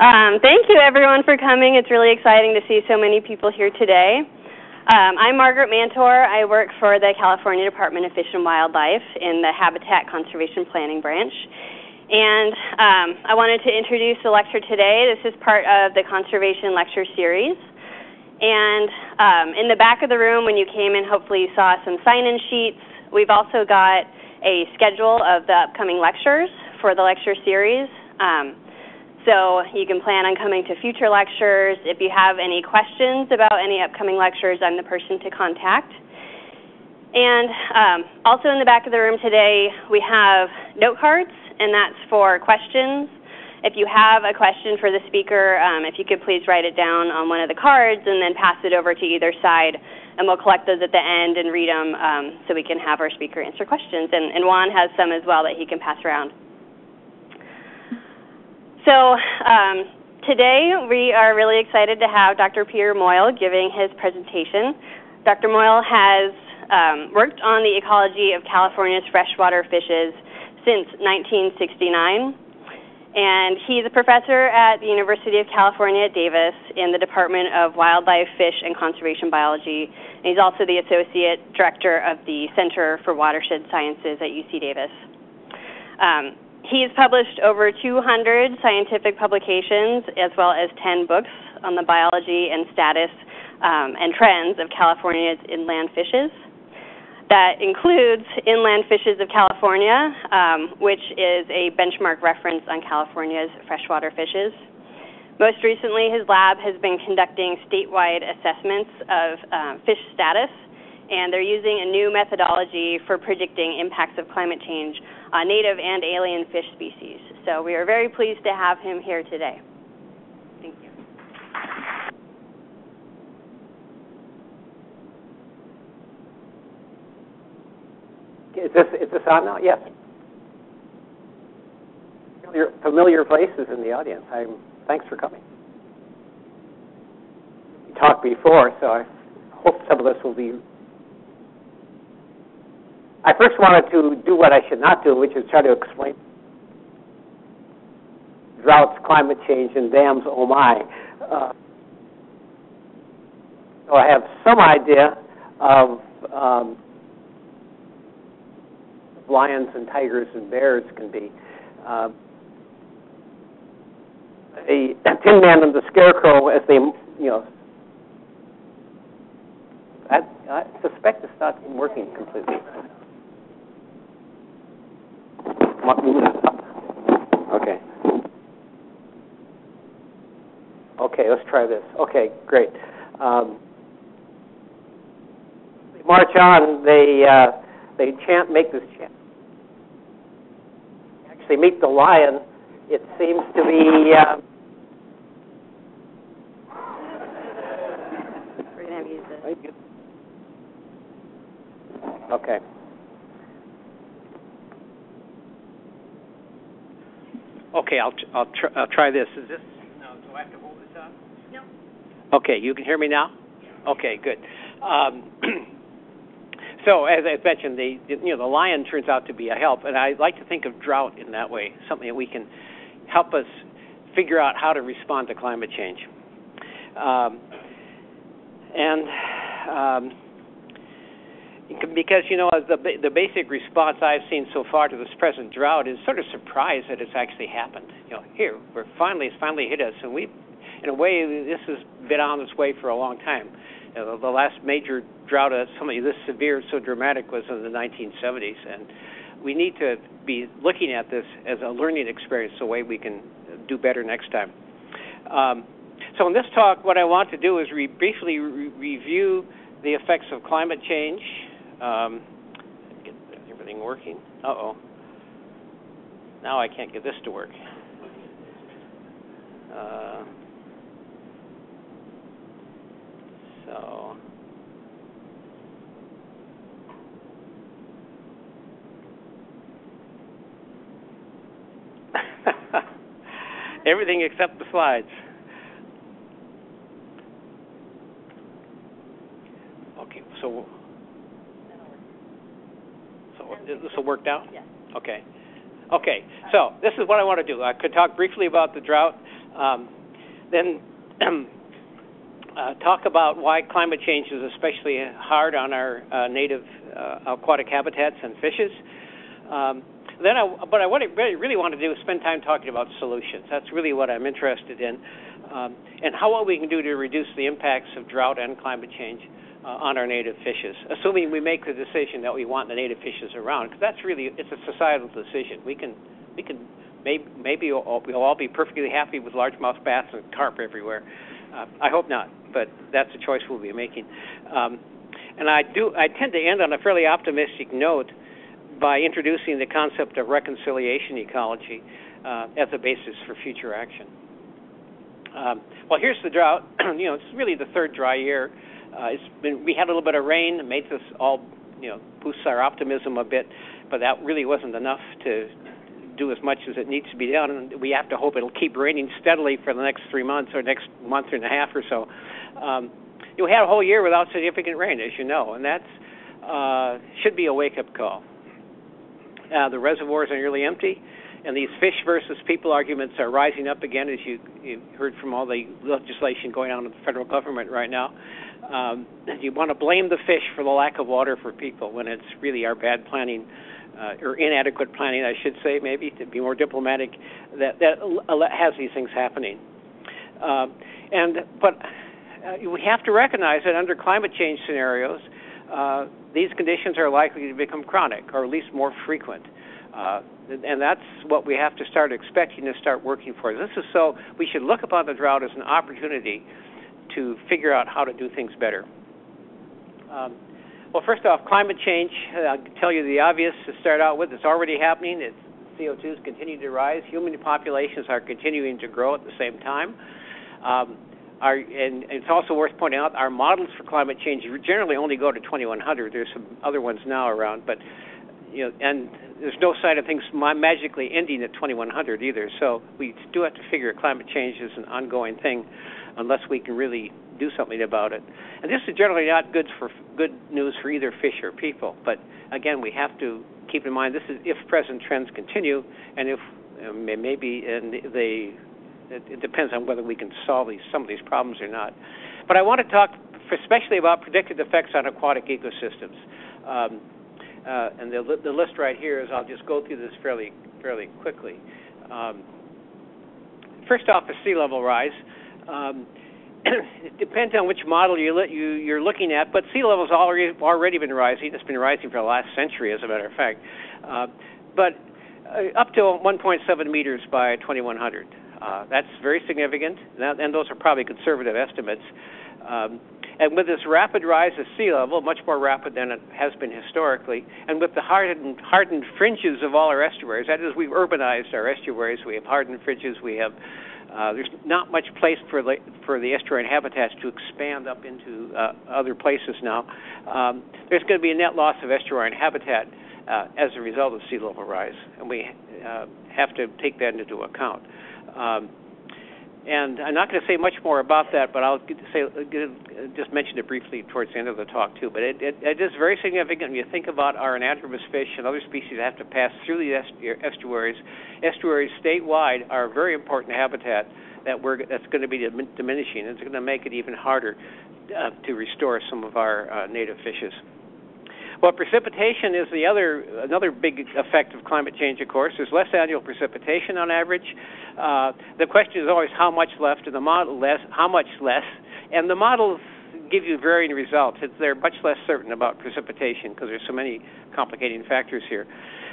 Um, thank you, everyone, for coming. It's really exciting to see so many people here today. Um, I'm Margaret Mantor. I work for the California Department of Fish and Wildlife in the Habitat Conservation Planning Branch. And um, I wanted to introduce the lecture today. This is part of the Conservation Lecture Series. And um, in the back of the room, when you came in, hopefully you saw some sign-in sheets. We've also got a schedule of the upcoming lectures for the lecture series. Um, so you can plan on coming to future lectures. If you have any questions about any upcoming lectures, I'm the person to contact. And um, also in the back of the room today, we have note cards, and that's for questions. If you have a question for the speaker, um, if you could please write it down on one of the cards and then pass it over to either side, and we'll collect those at the end and read them um, so we can have our speaker answer questions. And, and Juan has some as well that he can pass around. So um, today we are really excited to have Dr. Peter Moyle giving his presentation. Dr. Moyle has um, worked on the ecology of California's freshwater fishes since 1969, and he's a professor at the University of California at Davis in the Department of Wildlife, Fish, and Conservation Biology. And he's also the associate director of the Center for Watershed Sciences at UC Davis. Um, He's published over 200 scientific publications as well as 10 books on the biology and status um, and trends of California's inland fishes. That includes Inland Fishes of California, um, which is a benchmark reference on California's freshwater fishes. Most recently, his lab has been conducting statewide assessments of um, fish status, and they're using a new methodology for predicting impacts of climate change uh, native and alien fish species. So we are very pleased to have him here today. Thank you. Is this is this on now? Yes. Familiar, familiar places in the audience. I'm, thanks for coming. We talked before, so I hope some of this will be I first wanted to do what I should not do, which is try to explain droughts, climate change, and dams, oh my. Uh, so I have some idea of um, lions and tigers and bears can be. Uh, a Tin Man and the Scarecrow, as they, you know, I, I suspect it's not working completely. Okay. Okay, let's try this. Okay, great. Um, they march on. They uh, they chant, make this chant. Actually, meet the lion. It seems to be. Uh, We're gonna have you use this. Okay. Okay, I'll I'll, tr- I'll try this. Is this? No. Do I have to hold this up? No. Okay, you can hear me now. Okay, good. Um, so as I mentioned, the you know the lion turns out to be a help, and I like to think of drought in that way, something that we can help us figure out how to respond to climate change. Um, and um, because you know the the basic response I've seen so far to this present drought is sort of surprised that it's actually happened. You know, here we're finally it's finally hit us, and we, in a way, this has been on its way for a long time. You know, the last major drought of something this severe, so dramatic, was in the 1970s, and we need to be looking at this as a learning experience, so way we can do better next time. Um, so in this talk, what I want to do is re- briefly re- review the effects of climate change um, get everything working. Uh oh. Now I can't get this to work. Uh, so. Everything except the slides. Okay, so this will work out? Yes. Okay. Okay. So this is what I want to do. I could talk briefly about the drought, Um, then uh, talk about why climate change is especially hard on our uh, native uh, aquatic habitats and fishes. Um, then, I, but I, what I really, really want to do is spend time talking about solutions. That's really what I'm interested in, um, and how what we can do to reduce the impacts of drought and climate change uh, on our native fishes, assuming we make the decision that we want the native fishes around. Because that's really it's a societal decision. We can we can maybe maybe we'll, we'll all be perfectly happy with largemouth bass and carp everywhere. Uh, I hope not, but that's a choice we'll be making. Um, and I do I tend to end on a fairly optimistic note by introducing the concept of reconciliation ecology uh, as a basis for future action. Um, well, here's the drought. you know, it's really the third dry year. Uh, it's been we had a little bit of rain, it made us all you know boosts our optimism a bit, but that really wasn't enough to do as much as it needs to be done. And we have to hope it'll keep raining steadily for the next three months or next month and a half or so. Um, you had a whole year without significant rain, as you know, and that's uh, should be a wake-up call. Uh, the reservoirs are nearly empty, and these fish versus people arguments are rising up again, as you, you heard from all the legislation going on in the federal government right now. Um, you want to blame the fish for the lack of water for people when it's really our bad planning uh, or inadequate planning, I should say, maybe to be more diplomatic, that that has these things happening. Uh, and but uh, we have to recognize that under climate change scenarios, uh, these conditions are likely to become chronic or at least more frequent. Uh, and that's what we have to start expecting to start working for. This is so we should look upon the drought as an opportunity to figure out how to do things better. Um, well, first off, climate change, I'll tell you the obvious to start out with. It's already happening. It's, CO2 is continuing to rise. Human populations are continuing to grow at the same time. Um, our, and it's also worth pointing out our models for climate change generally only go to 2100. There's some other ones now around, but you know, and there's no sign of things magically ending at 2100 either. So we do have to figure climate change is an ongoing thing, unless we can really do something about it. And this is generally not good for good news for either fish or people. But again, we have to keep in mind this is if present trends continue, and if uh, maybe and they it, it depends on whether we can solve these some of these problems or not. But I want to talk especially about predicted effects on aquatic ecosystems. Um, uh, and the, the list right here is I'll just go through this fairly fairly quickly. Um, first off, is sea level rise. Um, it depends on which model you you, you're looking at, but sea level's already already been rising. It's been rising for the last century, as a matter of fact. Uh, but uh, up to 1.7 meters by 2100. Uh, that's very significant, and those are probably conservative estimates. Um, and with this rapid rise of sea level, much more rapid than it has been historically, and with the hardened, hardened fringes of all our estuaries, that is, we've urbanized our estuaries, we have hardened fringes, we have uh, there's not much place for the for the estuarine habitats to expand up into uh, other places now. Um, there's going to be a net loss of estuarine habitat uh, as a result of sea level rise, and we uh, have to take that into account. Um, and I'm not going to say much more about that, but I'll say just mention it briefly towards the end of the talk too. But it, it, it is very significant when you think about our anadromous fish and other species that have to pass through the estuaries. Estuaries statewide are a very important habitat that we're that's going to be diminishing. It's going to make it even harder uh, to restore some of our uh, native fishes. Well, precipitation is the other another big effect of climate change. Of course, there's less annual precipitation on average. Uh, the question is always how much left, and the model less, how much less, and the models give you varying results. It's, they're much less certain about precipitation because there's so many complicating factors here.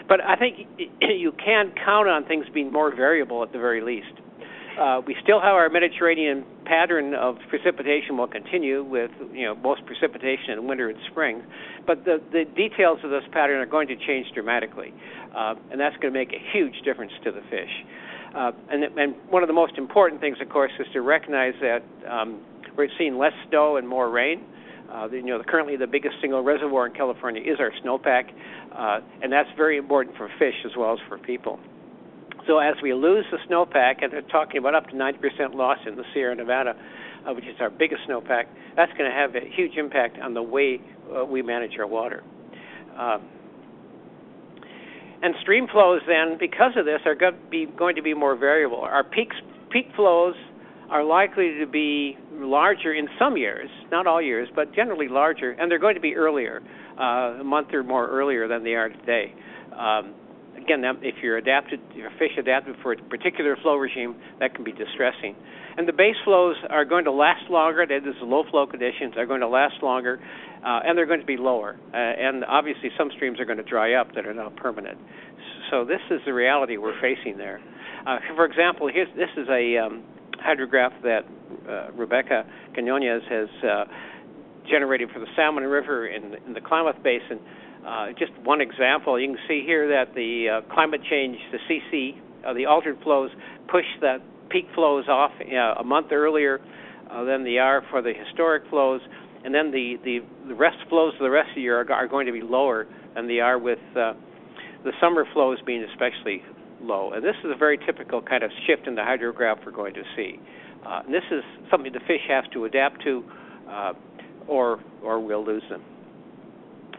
But I think you can count on things being more variable at the very least. Uh, we still have our Mediterranean pattern of precipitation will continue with you know most precipitation in winter and spring, but the the details of this pattern are going to change dramatically, uh, and that's going to make a huge difference to the fish. Uh, and, and one of the most important things, of course, is to recognize that um, we're seeing less snow and more rain. Uh, you know, currently the biggest single reservoir in California is our snowpack, uh, and that's very important for fish as well as for people. So as we lose the snowpack, and they're talking about up to 90% loss in the Sierra Nevada, uh, which is our biggest snowpack, that's going to have a huge impact on the way uh, we manage our water. Uh, and stream flows then, because of this, are going to be, going to be more variable. Our peaks peak flows are likely to be larger in some years, not all years, but generally larger, and they're going to be earlier, uh, a month or more earlier than they are today. Um, again, if you're adapted, your fish adapted for a particular flow regime, that can be distressing. And the base flows are going to last longer. That is, low flow conditions are going to last longer, uh, and they're going to be lower. Uh, and obviously, some streams are going to dry up that are now permanent. So this is the reality we're facing there. Uh, for example, here's, this is a um, hydrograph that uh, Rebecca Quinones has uh, generated for the Salmon River in, in the Klamath Basin. Uh, just one example, you can see here that the uh, climate change, the CC, uh, the altered flows, push the peak flows off uh, a month earlier uh, than they are for the historic flows, and then the, the, the rest flows of the rest of the year are, are going to be lower than they are with the summer flows being especially low. And this is a very typical kind of shift in the hydrograph we're going to see. And this is something the fish have to adapt to, or or we'll lose them.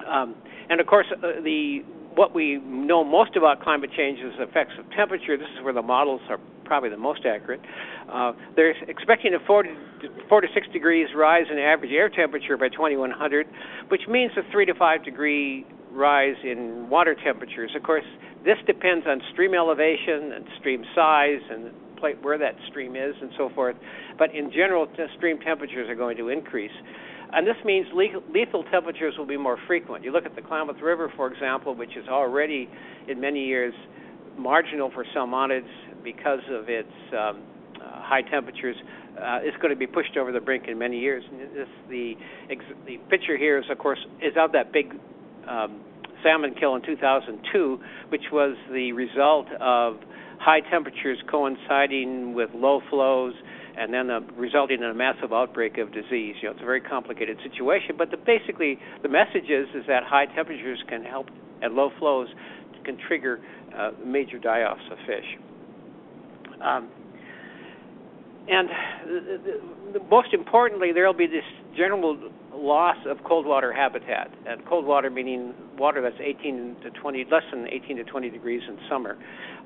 Um, and of course, uh, the what we know most about climate change is the effects of temperature. This is where the models are probably the most accurate. Uh, they're expecting a 40 to, 4 to 6 degrees rise in average air temperature by 2100, which means a 3 to 5 degree rise in water temperatures. Of course, this depends on stream elevation and stream size and where that stream is and so forth. But in general, stream temperatures are going to increase. And this means lethal temperatures will be more frequent. You look at the Klamath River, for example, which is already in many years marginal for salmonids because of its um, uh, high temperatures. Uh, it's going to be pushed over the brink in many years. This, the, the picture here is, of course, is of that big um, salmon kill in 2002, which was the result of high temperatures coinciding with low flows and then uh, resulting in a massive outbreak of disease. You know, it's a very complicated situation, but the, basically the message is is that high temperatures can help and low flows can trigger uh, major die-offs of fish. Um, and the, the, most importantly, there will be this general loss of cold water habitat, and cold water meaning water that's 18 to 20, less than 18 to 20 degrees in summer.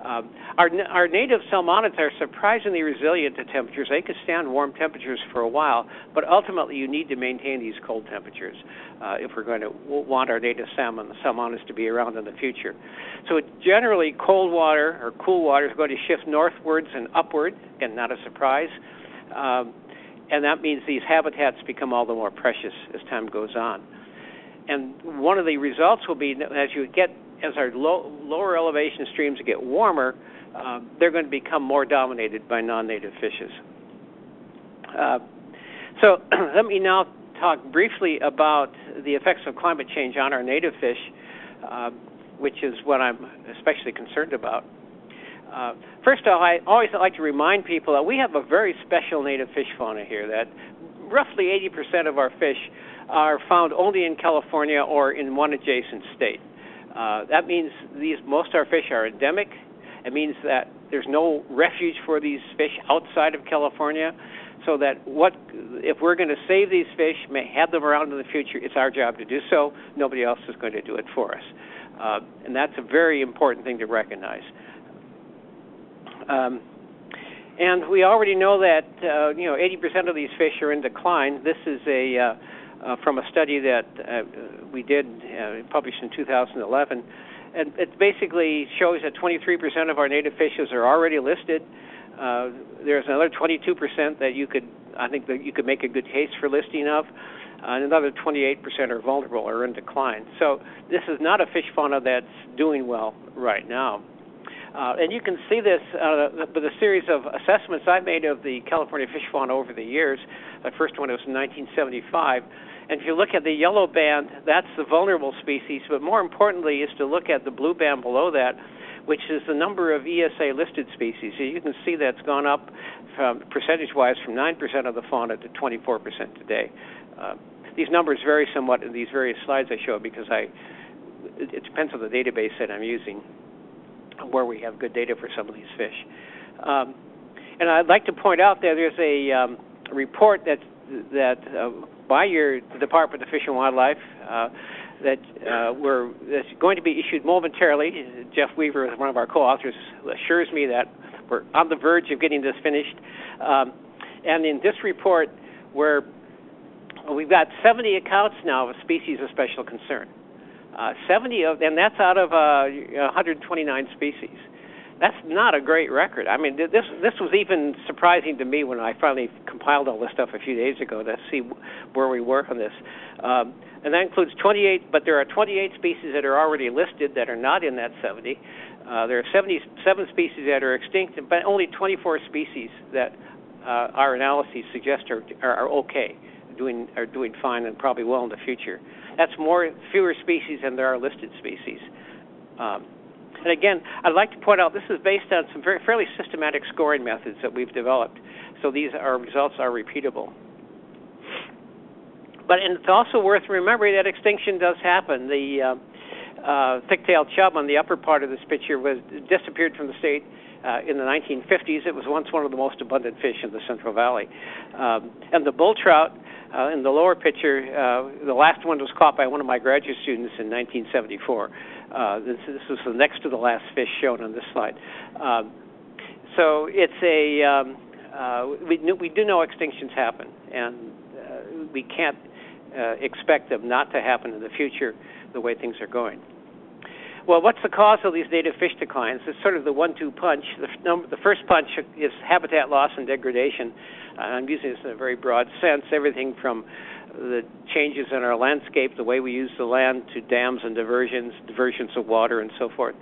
Um, our, our native salmonids are surprisingly resilient to temperatures. They can stand warm temperatures for a while, but ultimately you need to maintain these cold temperatures uh, if we're going to want our native salmon, the salmonids, to be around in the future. So generally, cold water or cool water is going to shift northwards and upward. Again, not a surprise. Um, and that means these habitats become all the more precious as time goes on. And one of the results will be as you get as our low, lower elevation streams get warmer, uh, they're going to become more dominated by non-native fishes. Uh, so let me now talk briefly about the effects of climate change on our native fish, uh, which is what I'm especially concerned about. Uh, first of all, I always like to remind people that we have a very special native fish fauna here. That roughly 80% of our fish are found only in California or in one adjacent state. Uh, that means these most of our fish are endemic. It means that there's no refuge for these fish outside of California. So that what if we're going to save these fish, may have them around in the future, it's our job to do so. Nobody else is going to do it for us, uh, and that's a very important thing to recognize. Um, and we already know that uh, you know 80% of these fish are in decline. This is a uh, uh, from a study that uh, we did uh, published in 2011, and it basically shows that 23% of our native fishes are already listed. Uh, there's another 22% that you could, I think, that you could make a good case for listing of. and another 28% are vulnerable or in decline. So this is not a fish fauna that's doing well right now. Uh, and you can see this uh, with a series of assessments I made of the California fish fauna over the years. The first one was in 1975. And if you look at the yellow band, that's the vulnerable species. But more importantly, is to look at the blue band below that, which is the number of ESA listed species. So you can see that's gone up from percentage-wise from 9% of the fauna to 24% today. Uh, these numbers vary somewhat in these various slides I show because I it, it depends on the database that I'm using where we have good data for some of these fish. Um, and I'd like to point out that there's a um, report that that uh, by your Department of Fish and Wildlife uh, that uh, we're that's going to be issued momentarily. Jeff Weaver, is one of our co-authors, assures me that we're on the verge of getting this finished. Um, and in this report, where we've got 70 accounts now of species of special concern. Uh, 70 of, and that's out of uh, 129 species. That's not a great record. I mean, this this was even surprising to me when I finally compiled all this stuff a few days ago to see where we were on this. Um, and that includes 28, but there are 28 species that are already listed that are not in that 70. Uh, there are 77 species that are extinct, but only 24 species that uh, our analyses suggest are, are, are okay, doing are doing fine, and probably well in the future. That's more fewer species than there are listed species. Um, and again, I'd like to point out this is based on some very fairly systematic scoring methods that we've developed. So these our results are repeatable. But and it's also worth remembering that extinction does happen. The uh, uh, thick-tailed chub on the upper part of this picture was disappeared from the state uh, in the 1950s. It was once one of the most abundant fish in the Central Valley. Um, and the bull trout uh, in the lower picture, uh, the last one was caught by one of my graduate students in 1974. Uh, this, this was the next to the last fish shown on this slide. Um, so it's a um, uh, we, we do know extinctions happen, and uh, we can't uh, expect them not to happen in the future the way things are going. Well, what's the cause of these native fish declines? It's sort of the one-two punch. The, number, the first punch is habitat loss and degradation. Uh, I'm using this in a very broad sense. Everything from the changes in our landscape, the way we use the land, to dams and diversions, diversions of water, and so forth.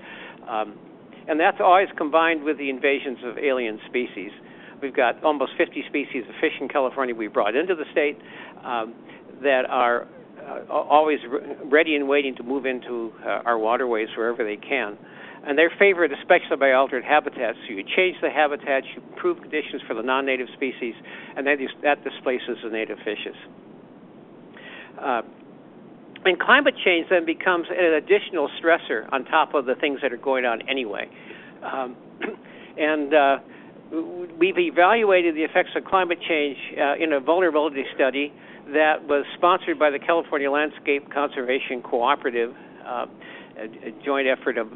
Um, and that's always combined with the invasions of alien species. We've got almost 50 species of fish in California we brought into the state um, that are uh, always ready and waiting to move into uh, our waterways wherever they can. And they're favored especially by altered habitats. So you change the habitat, you improve conditions for the non-native species, and is, that displaces the native fishes. Uh, and climate change then becomes an additional stressor on top of the things that are going on anyway. Um, and uh, we've evaluated the effects of climate change uh, in a vulnerability study that was sponsored by the California Landscape Conservation Cooperative, uh, a, joint effort of,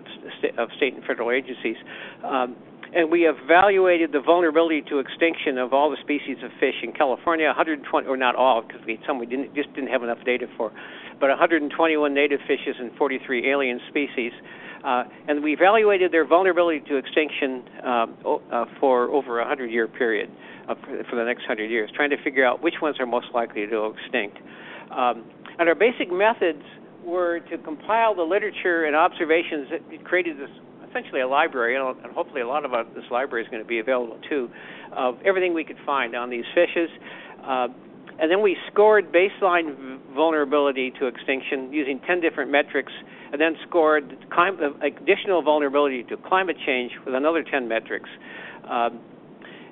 of, state and federal agencies. Um, and we evaluated the vulnerability to extinction of all the species of fish in California, 120, or not all, because we some we didn't just didn't have enough data for, but 121 native fishes and 43 alien species. Uh, and we evaluated their vulnerability to extinction um, uh, for over a 100 year period uh, for the next 100 years, trying to figure out which ones are most likely to go extinct. Um, and our basic methods were to compile the literature and observations that created this essentially a library, and hopefully a lot of uh, this library is going to be available too, of everything we could find on these fishes. Uh, and then we scored baseline vulnerability to extinction using 10 different metrics, and then scored clim- uh, additional vulnerability to climate change with another 10 metrics. Um,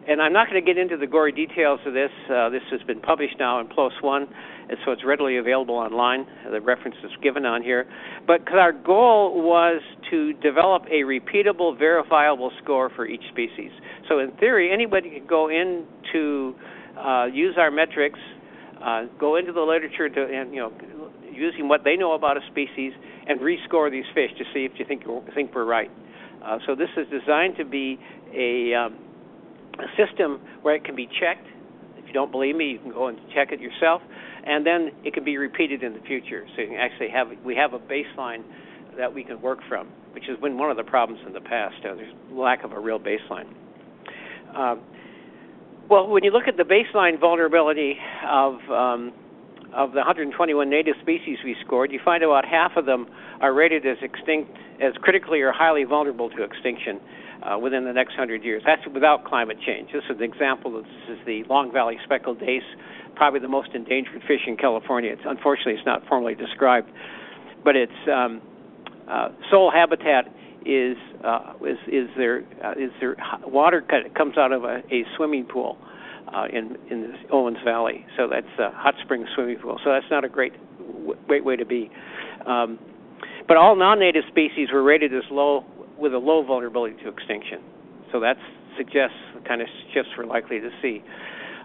and I'm not going to get into the gory details of this. Uh, this has been published now in PLOS One, and so it's readily available online. The reference is given on here. But our goal was to develop a repeatable, verifiable score for each species. So in theory, anybody could go into uh, use our metrics, uh, go into the literature to, and you know, using what they know about a species, and rescore these fish to see if you think think we're right. Uh, so this is designed to be a um, a system where it can be checked. If you don't believe me, you can go and check it yourself, and then it can be repeated in the future. So you can actually have we have a baseline that we can work from, which has been one of the problems in the past. Uh, there's lack of a real baseline. Uh, well, when you look at the baseline vulnerability of um, of the 121 native species we scored, you find about half of them are rated as extinct, as critically or highly vulnerable to extinction uh, within the next hundred years. That's without climate change. This is an example. Of, this is the Long Valley speckled dace, probably the most endangered fish in California. It's, unfortunately, it's not formally described, but its um, uh, sole habitat is uh, is is there uh, is there water comes out of a, a swimming pool uh, in in Owens Valley. So that's a hot spring swimming pool. So that's not a great great way to be. Um, but all non-native species were rated as low with a low vulnerability to extinction. So that suggests the kind of shifts we're likely to see.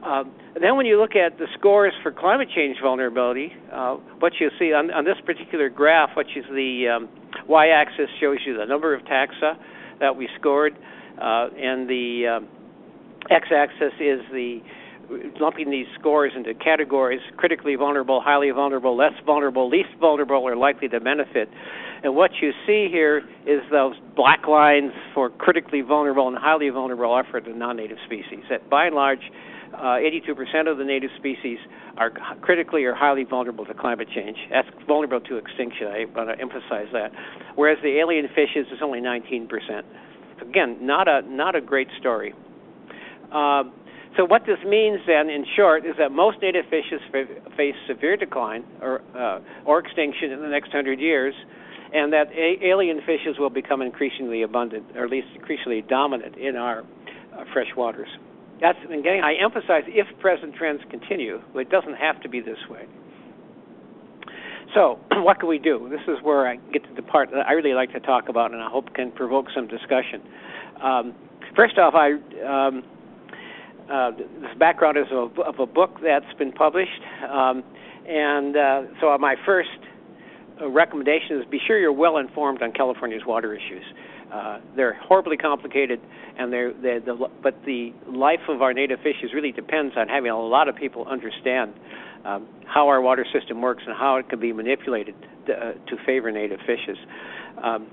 Um, then, when you look at the scores for climate change vulnerability, uh, what you see on, on, this particular graph, which is the um, y-axis, shows you the number of taxa that we scored. uh, and the uh, x-axis is the lumping these scores into categories critically vulnerable, highly vulnerable, less vulnerable, least vulnerable, or likely to benefit. And what you see here is those black lines for critically vulnerable and highly vulnerable are for the non native species. That by and large, uh, 82% of the native species are critically or highly vulnerable to climate change. That's vulnerable to extinction. I want to emphasize that. Whereas the alien fishes is only 19%. Again, not a not a great story. Uh, so what this means then, in short, is that most native fishes face severe decline or uh, or extinction in the next hundred years, and that a- alien fishes will become increasingly abundant, or at least increasingly dominant in our uh, fresh waters. That's again, I emphasize if present trends continue. It doesn't have to be this way. So, what can we do? This is where I get to the part that I really like to talk about, and I hope can provoke some discussion. Um, first off, I um, uh, this background is of, of, a book that's been published, um, and uh, so my first recommendation is be sure you're well informed on California's water issues. Uh, they're horribly complicated, and they're, they're the, but the life of our native fishes really depends on having a lot of people understand um, how our water system works and how it can be manipulated to, uh, to favor native fishes. Um,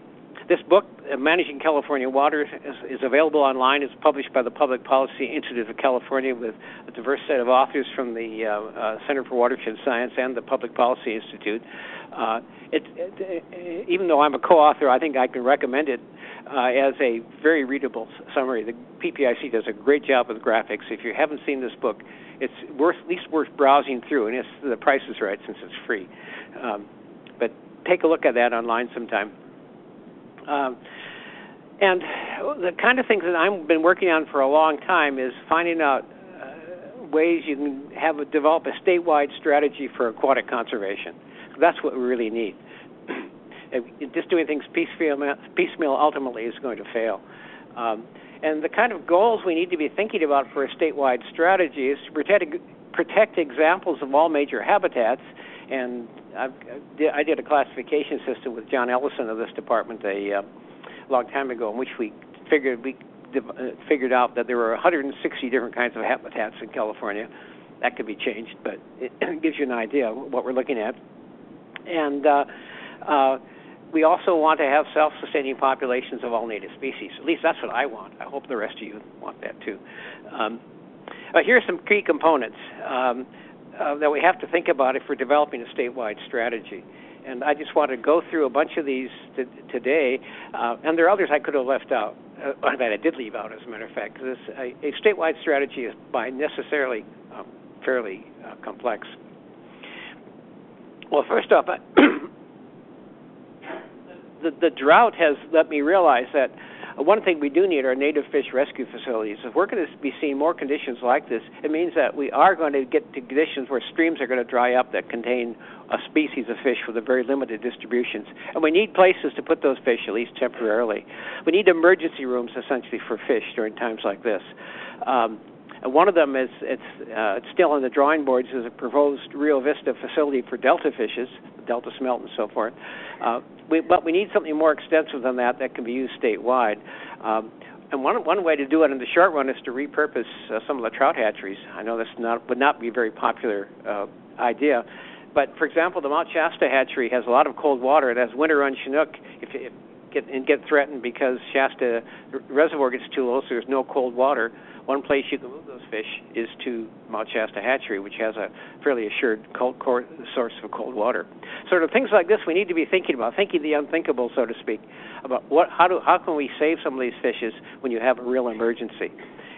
this book, uh, Managing California Water, is, is, available online. It's published by the Public Policy Institute of California with a diverse set of authors from the uh, uh, Center for Watershed Science and the Public Policy Institute. Uh, it, it, uh, even though I'm a co-author, I think I can recommend it uh, as a very readable summary. The PPIC does a great job with graphics. If you haven't seen this book, it's worth at least worth browsing through, and the price is right since it's free. Um, but take a look at that online sometime. Um, and the kind of things that I've been working on for a long time is finding out uh, ways you can have a, develop a statewide strategy for aquatic conservation. That's what we really need. Just doing things piecemeal, piecemeal ultimately is going to fail. Um, and the kind of goals we need to be thinking about for a statewide strategy is to protect, protect examples of all major habitats and I've, I did a classification system with John Ellison of this department a uh, long time ago, in which we figured we uh, figured out that there were 160 different kinds of habitats in California. That could be changed, but it gives you an idea of what we're looking at. And uh, uh, we also want to have self-sustaining populations of all native species. At least that's what I want. I hope the rest of you want that too. Um, but here are some key components. Um, uh, that we have to think about if we're developing a statewide strategy. And I just want to go through a bunch of these t- today, uh, and there are others I could have left out. Uh, that I did leave out, as a matter of fact, because a, a, statewide strategy is by necessarily um, fairly uh, complex. Well, first off, the, the drought has let me realize that one thing we do need are native fish rescue facilities. If we're going to be seeing more conditions like this, it means that we are going to get to conditions where streams are going to dry up that contain a species of fish with a very limited distributions. And we need places to put those fish, at least temporarily. We need emergency rooms, essentially, for fish during times like this. Um, one of them is it's, uh, it's still on the drawing boards is a proposed Rio Vista facility for delta fishes, delta smelt and so forth. Uh, we, but we need something more extensive than that that can be used statewide. Um, and one one way to do it in the short run is to repurpose uh, some of the trout hatcheries. I know this not would not be a very popular uh, idea, but for example, the Mount Shasta hatchery has a lot of cold water. It has winter run Chinook. If it get and get threatened because Shasta reservoir gets too low, so there's no cold water one place you can move those fish is to Mount Shasta Hatchery, which has a fairly assured cold source of cold water. Sort of things like this we need to be thinking about, thinking the unthinkable, so to speak, about what, how do, how can we save some of these fishes when you have a real emergency.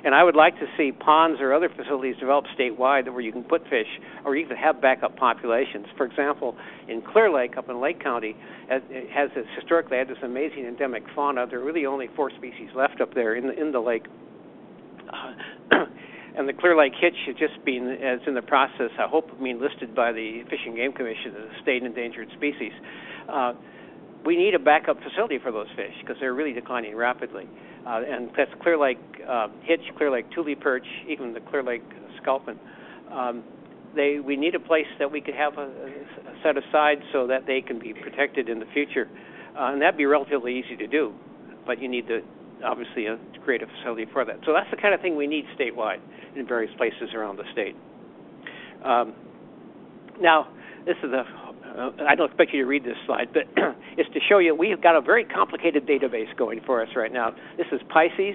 And I would like to see ponds or other facilities developed statewide where you can put fish or even have backup populations. For example, in Clear Lake up in Lake County, it has this, historically had this amazing endemic fauna. There are really only four species left up there in the in the lake and the Clear Lake hitch has just been, as in the process, I hope, being listed by the Fish and Game Commission as a state endangered species. Uh, we need a backup facility for those fish because they're really declining rapidly. Uh, and that's Clear Lake uh, hitch, Clear Lake tule perch, even the Clear Lake sculpin. Um, they, we need a place that we could have a, a set aside so that they can be protected in the future, uh, and that'd be relatively easy to do. But you need the obviously uh, create a facility for that. So that's the kind of thing we need statewide in various places around the state. Um, now, this is a uh, I don't expect you to read this slide, but it's to show you we've got a very complicated database going for us right now. This is Pisces,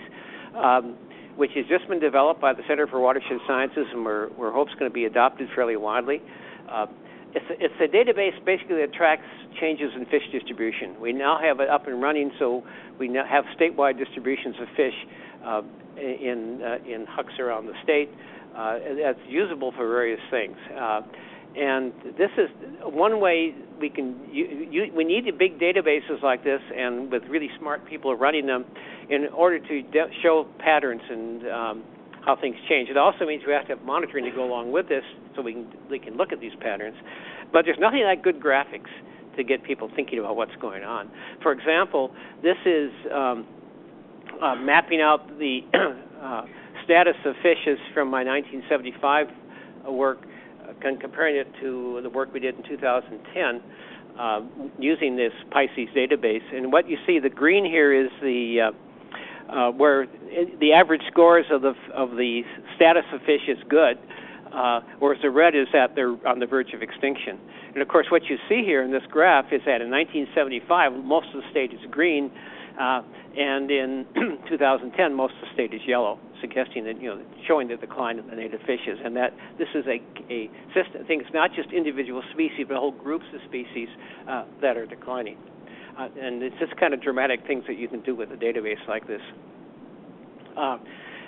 um, which has just been developed by the Center for Watershed Sciences, and we're, we're hopes going to be adopted fairly widely. Uh, it's a, it's a database basically that tracks changes in fish distribution. We now have it up and running, so we now have statewide distributions of fish uh, in uh, in HUCs around the state. Uh, that's usable for various things. Uh, and this is one way we can. You, you, we need big databases like this, and with really smart people running them, in order to de- show patterns and um, how things change. It also means we have to have monitoring to go along with this, so we can we can look at these patterns. But there's nothing like good graphics to get people thinking about what's going on. For example, this is um, uh, mapping out the uh, status of fishes from my 1975 work comparing it to the work we did in 2010 uh, using this Pisces database. And what you see, the green here is the uh, uh, where the average scores of the of the status of fish is good, uh, whereas the red is that they're on the verge of extinction. And of course, what you see here in this graph is that in 1975, most of the state is green, uh, and in 2010, most of the state is yellow, suggesting that you know showing the decline in the native fishes, and that this is a a system thing. It's not just individual species, but whole groups of species uh, that are declining. Uh, and it's just kind of dramatic things that you can do with a database like this. Uh,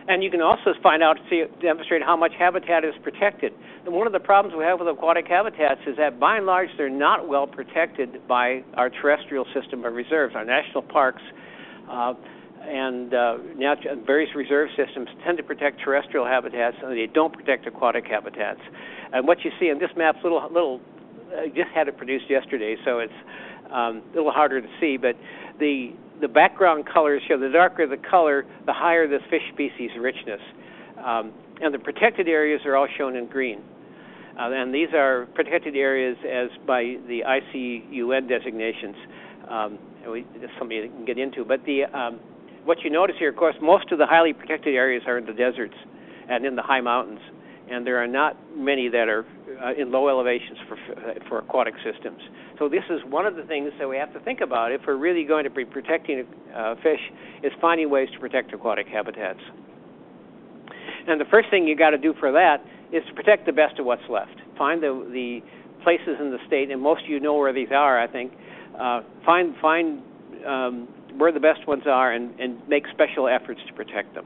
and you can also find out, see, demonstrate how much habitat is protected. And one of the problems we have with aquatic habitats is that, by and large, they're not well protected by our terrestrial system of reserves. Our national parks uh, and uh, various reserve systems tend to protect terrestrial habitats, and they don't protect aquatic habitats. And what you see in this map's little little, I just had it produced yesterday, so it's um, a little harder to see, but the the background colors show the darker the color, the higher the fish species richness. Um, and the protected areas are all shown in green. Uh, and these are protected areas as by the ICUN designations. Um, we, something you can get into. But the um, what you notice here, of course, most of the highly protected areas are in the deserts and in the high mountains, and there are not many that are uh, in low elevations for for aquatic systems. So this is one of the things that we have to think about if we're really going to be protecting uh, fish is finding ways to protect aquatic habitats. And the first thing you got to do for that is to protect the best of what's left. Find the the places in the state, and most of you know where these are, I think. Uh, find find um, where the best ones are, and, and make special efforts to protect them.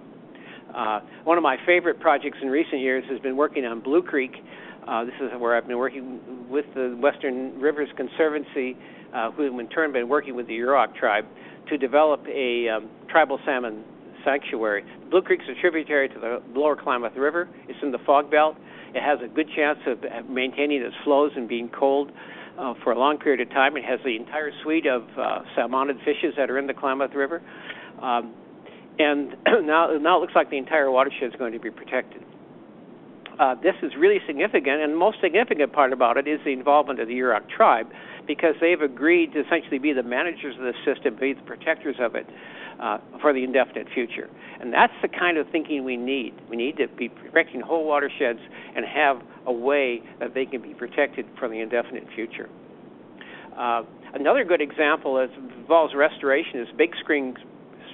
Uh, one of my favorite projects in recent years has been working on Blue Creek. Uh, this is where I've been working with the Western Rivers Conservancy, uh, who in turn been working with the Yurok tribe to develop a um, tribal salmon sanctuary. Blue Creek is a tributary to the Lower Klamath River. It's in the fog belt. It has a good chance of maintaining its flows and being cold uh, for a long period of time. It has the entire suite of uh, salmonid fishes that are in the Klamath River. Um, and now, now it looks like the entire watershed is going to be protected. Uh, this is really significant, and the most significant part about it is the involvement of the Yurok tribe, because they've agreed to essentially be the managers of the system, be the protectors of it uh, for the indefinite future. And that's the kind of thinking we need. We need to be protecting whole watersheds and have a way that they can be protected for the indefinite future. Uh, another good example that involves restoration is Big Springs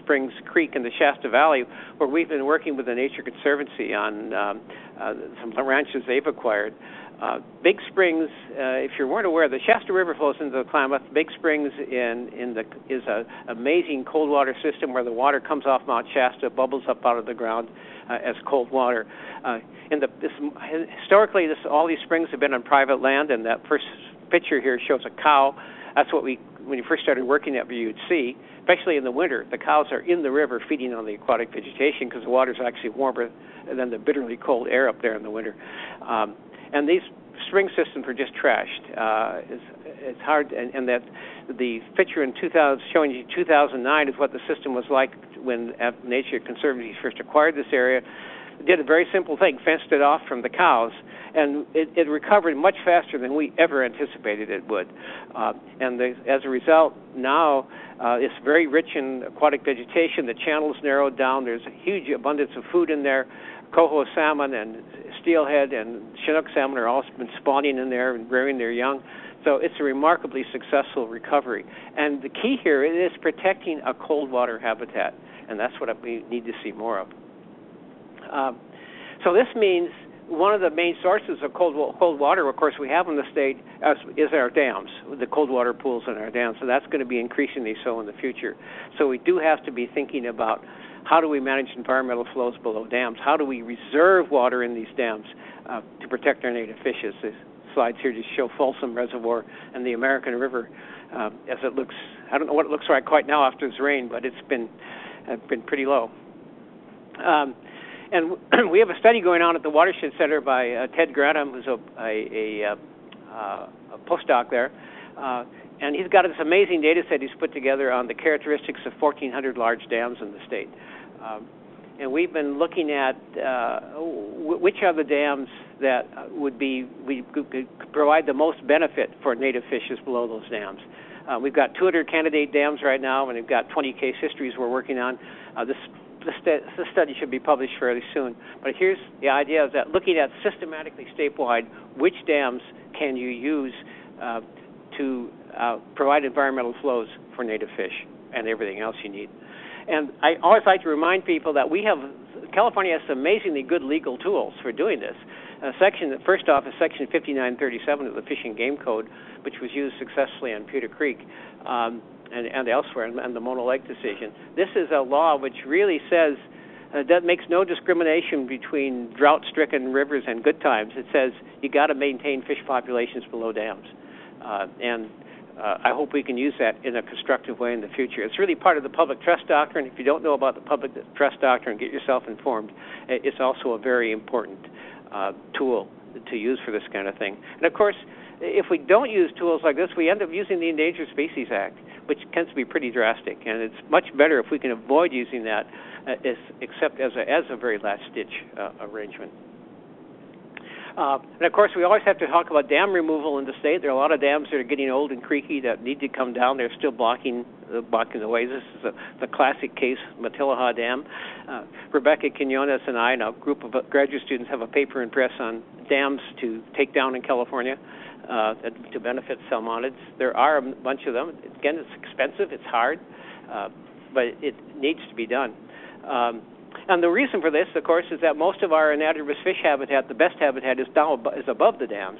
Springs Creek in the Shasta Valley, where we've been working with the Nature Conservancy on um, uh, some ranches they've acquired. Uh, Big Springs, uh, if you weren't aware, the Shasta River flows into the Klamath. Big Springs in, in the, is an amazing cold water system where the water comes off Mount Shasta, bubbles up out of the ground uh, as cold water. Uh, in the, this, historically, this, all these springs have been on private land, and that first picture here shows a cow. That's what we, when you first started working View, you'd see especially in the winter. The cows are in the river feeding on the aquatic vegetation because the water is actually warmer than the bitterly cold air up there in the winter. Um, and these spring systems are just trashed. Uh, it's, it's hard, and, and that the picture in 2000 showing you 2009 is what the system was like when Nature Conservancy first acquired this area. Did a very simple thing, fenced it off from the cows, and it, it recovered much faster than we ever anticipated it would. Uh, and the, as a result, now uh, it's very rich in aquatic vegetation. The channel's narrowed down. There's a huge abundance of food in there. Coho salmon and steelhead and Chinook salmon are all been spawning in there and rearing their young. So it's a remarkably successful recovery. And the key here is protecting a cold water habitat, and that's what we need to see more of. Um, so this means one of the main sources of cold cold water, of course, we have in the state is our dams, the cold water pools in our dams. So that's going to be increasingly so in the future. So we do have to be thinking about how do we manage environmental flows below dams? How do we reserve water in these dams uh, to protect our native fishes? This slides here just show Folsom Reservoir and the American River uh, as it looks. I don't know what it looks like quite now after this rain, but it's been uh, been pretty low. Um, and we have a study going on at the Watershed Center by uh, Ted Grantham, who's a, a, a, uh, a postdoc there. Uh, and he's got this amazing data set he's put together on the characteristics of 1,400 large dams in the state. Um, and we've been looking at uh, w- which are the dams that would be we could provide the most benefit for native fishes below those dams. Uh, we've got 200 candidate dams right now, and we've got 20 case histories we're working on. Uh, this the, st- the study should be published fairly soon. But here's the idea: is that looking at systematically statewide, which dams can you use uh, to uh, provide environmental flows for native fish and everything else you need. And I always like to remind people that we have California has amazingly good legal tools for doing this. A section first off is Section 5937 of the Fish and Game Code, which was used successfully on Putah Creek. Um, and, and elsewhere, and, and the Mono Lake decision. This is a law which really says uh, that makes no discrimination between drought-stricken rivers and good times. It says you got to maintain fish populations below dams, uh, and uh, I hope we can use that in a constructive way in the future. It's really part of the public trust doctrine. If you don't know about the public trust doctrine, get yourself informed. It's also a very important uh, tool to use for this kind of thing. And of course, if we don't use tools like this, we end up using the Endangered Species Act, which tends to be pretty drastic. And it's much better if we can avoid using that, uh, as, except as a, as a very last ditch uh, arrangement. Uh, and of course, we always have to talk about dam removal in the state. There are a lot of dams that are getting old and creaky that need to come down. They're still blocking uh, blocking the way. This is a, the classic case, Matilija Dam. Uh, Rebecca Quinones and I and a group of graduate students have a paper in press on dams to take down in California uh, to benefit salmonids. There are a bunch of them. Again, it's expensive, it's hard, uh, but it needs to be done. Um, and the reason for this, of course, is that most of our anadromous fish habitat, the best habitat, is down is above the dams.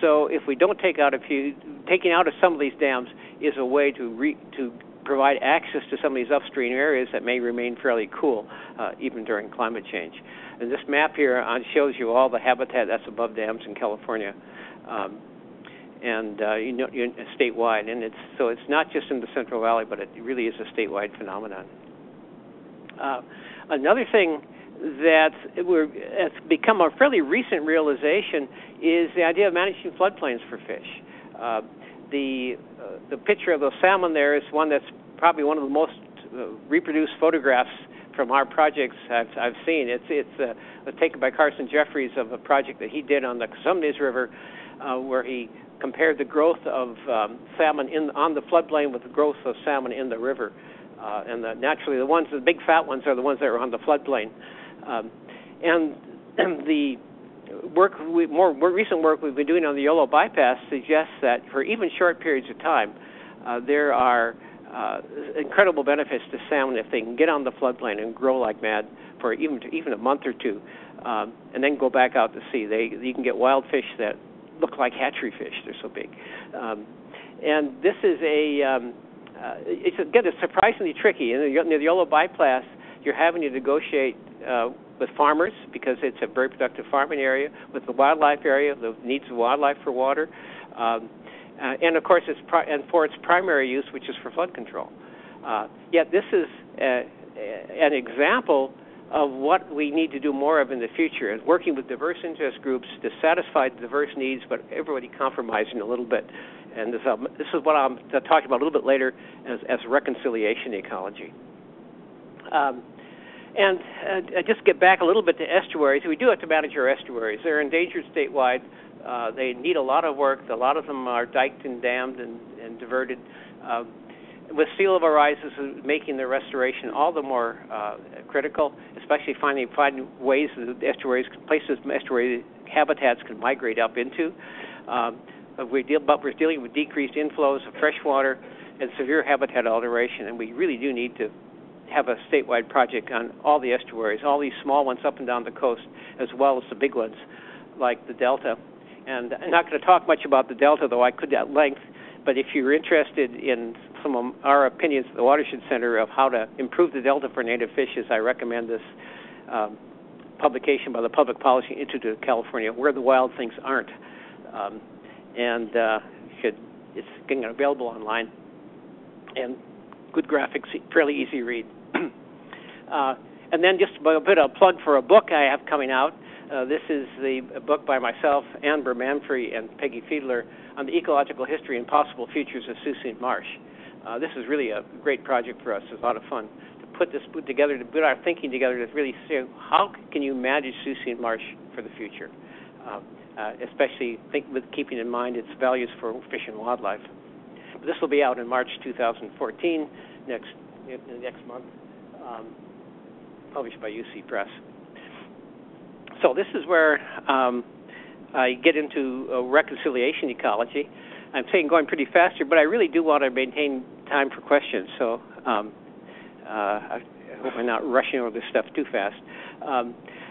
So if we don't take out a few, taking out of some of these dams is a way to re, to provide access to some of these upstream areas that may remain fairly cool uh, even during climate change. And this map here shows you all the habitat that's above dams in California. Um, and uh, you know, statewide, and it's so it's not just in the Central Valley, but it really is a statewide phenomenon. Uh, another thing that has become a fairly recent realization is the idea of managing floodplains for fish. Uh, the uh, the picture of the salmon there is one that's probably one of the most uh, reproduced photographs from our projects I've, I've seen. It's it's uh, taken by Carson Jeffres of a project that he did on the Cosumnes River, uh, where he compared the growth of um, salmon in on the floodplain with the growth of salmon in the river. Uh, and the, naturally, the ones, the big fat ones, are the ones that are on the floodplain. Um, and the work, we, more, more recent work we've been doing on the Yolo bypass suggests that for even short periods of time, uh, there are uh, incredible benefits to salmon if they can get on the floodplain and grow like mad for even even a month or two, um, and then go back out to sea. They you can get wild fish that look like hatchery fish. They're so big. Um, and this is a, um, uh, it's again, it's surprisingly tricky. In the, in the Yolo bypass, you're having to negotiate uh, with farmers because it's a very productive farming area, with the wildlife area, the needs of wildlife for water, um, uh, and of course, it's pri- and for its primary use, which is for flood control. Uh, yet this is a, a, an example of what we need to do more of in the future and working with diverse interest groups to satisfy diverse needs, but everybody compromising a little bit. And this, um, this is what I'm talking about a little bit later as, as reconciliation ecology. Um, and uh, just get back a little bit to estuaries. We do have to manage our estuaries. They're endangered statewide. Uh, they need a lot of work. A lot of them are diked and dammed and, and diverted. Uh, with sea level rises making the restoration all the more uh, critical, especially finding finding ways that estuaries, places estuary habitats can migrate up into. Um, we deal, but we're dealing with decreased inflows of fresh water and severe habitat alteration, and we really do need to have a statewide project on all the estuaries, all these small ones up and down the coast, as well as the big ones like the Delta. And I'm not going to talk much about the Delta, though I could at length. But if you're interested in some of our opinions at the Watershed Center of how to improve the Delta for native fishes, I recommend this um, publication by the Public Policy Institute of California, Where the Wild Things Aren't. Um, and uh, should, it's getting available online. And good graphics, fairly easy read. uh, and then just a bit of a plug for a book I have coming out. Uh, this is the book by myself, Amber Manfree, and Peggy Fiedler on the ecological history and possible futures of Suisun Marsh. Uh, this is really a great project for us. It's a lot of fun to put this put together, to put our thinking together, to really see how can you manage Suisun Marsh for the future, uh, uh, especially think with keeping in mind its values for fish and wildlife. This will be out in March 2014, next next month, um, published by UC Press. So this is where um, I get into uh, reconciliation ecology. I'm saying going pretty fast here, but I really do want to maintain time for questions. So um, uh, I hope I'm not rushing over this stuff too fast.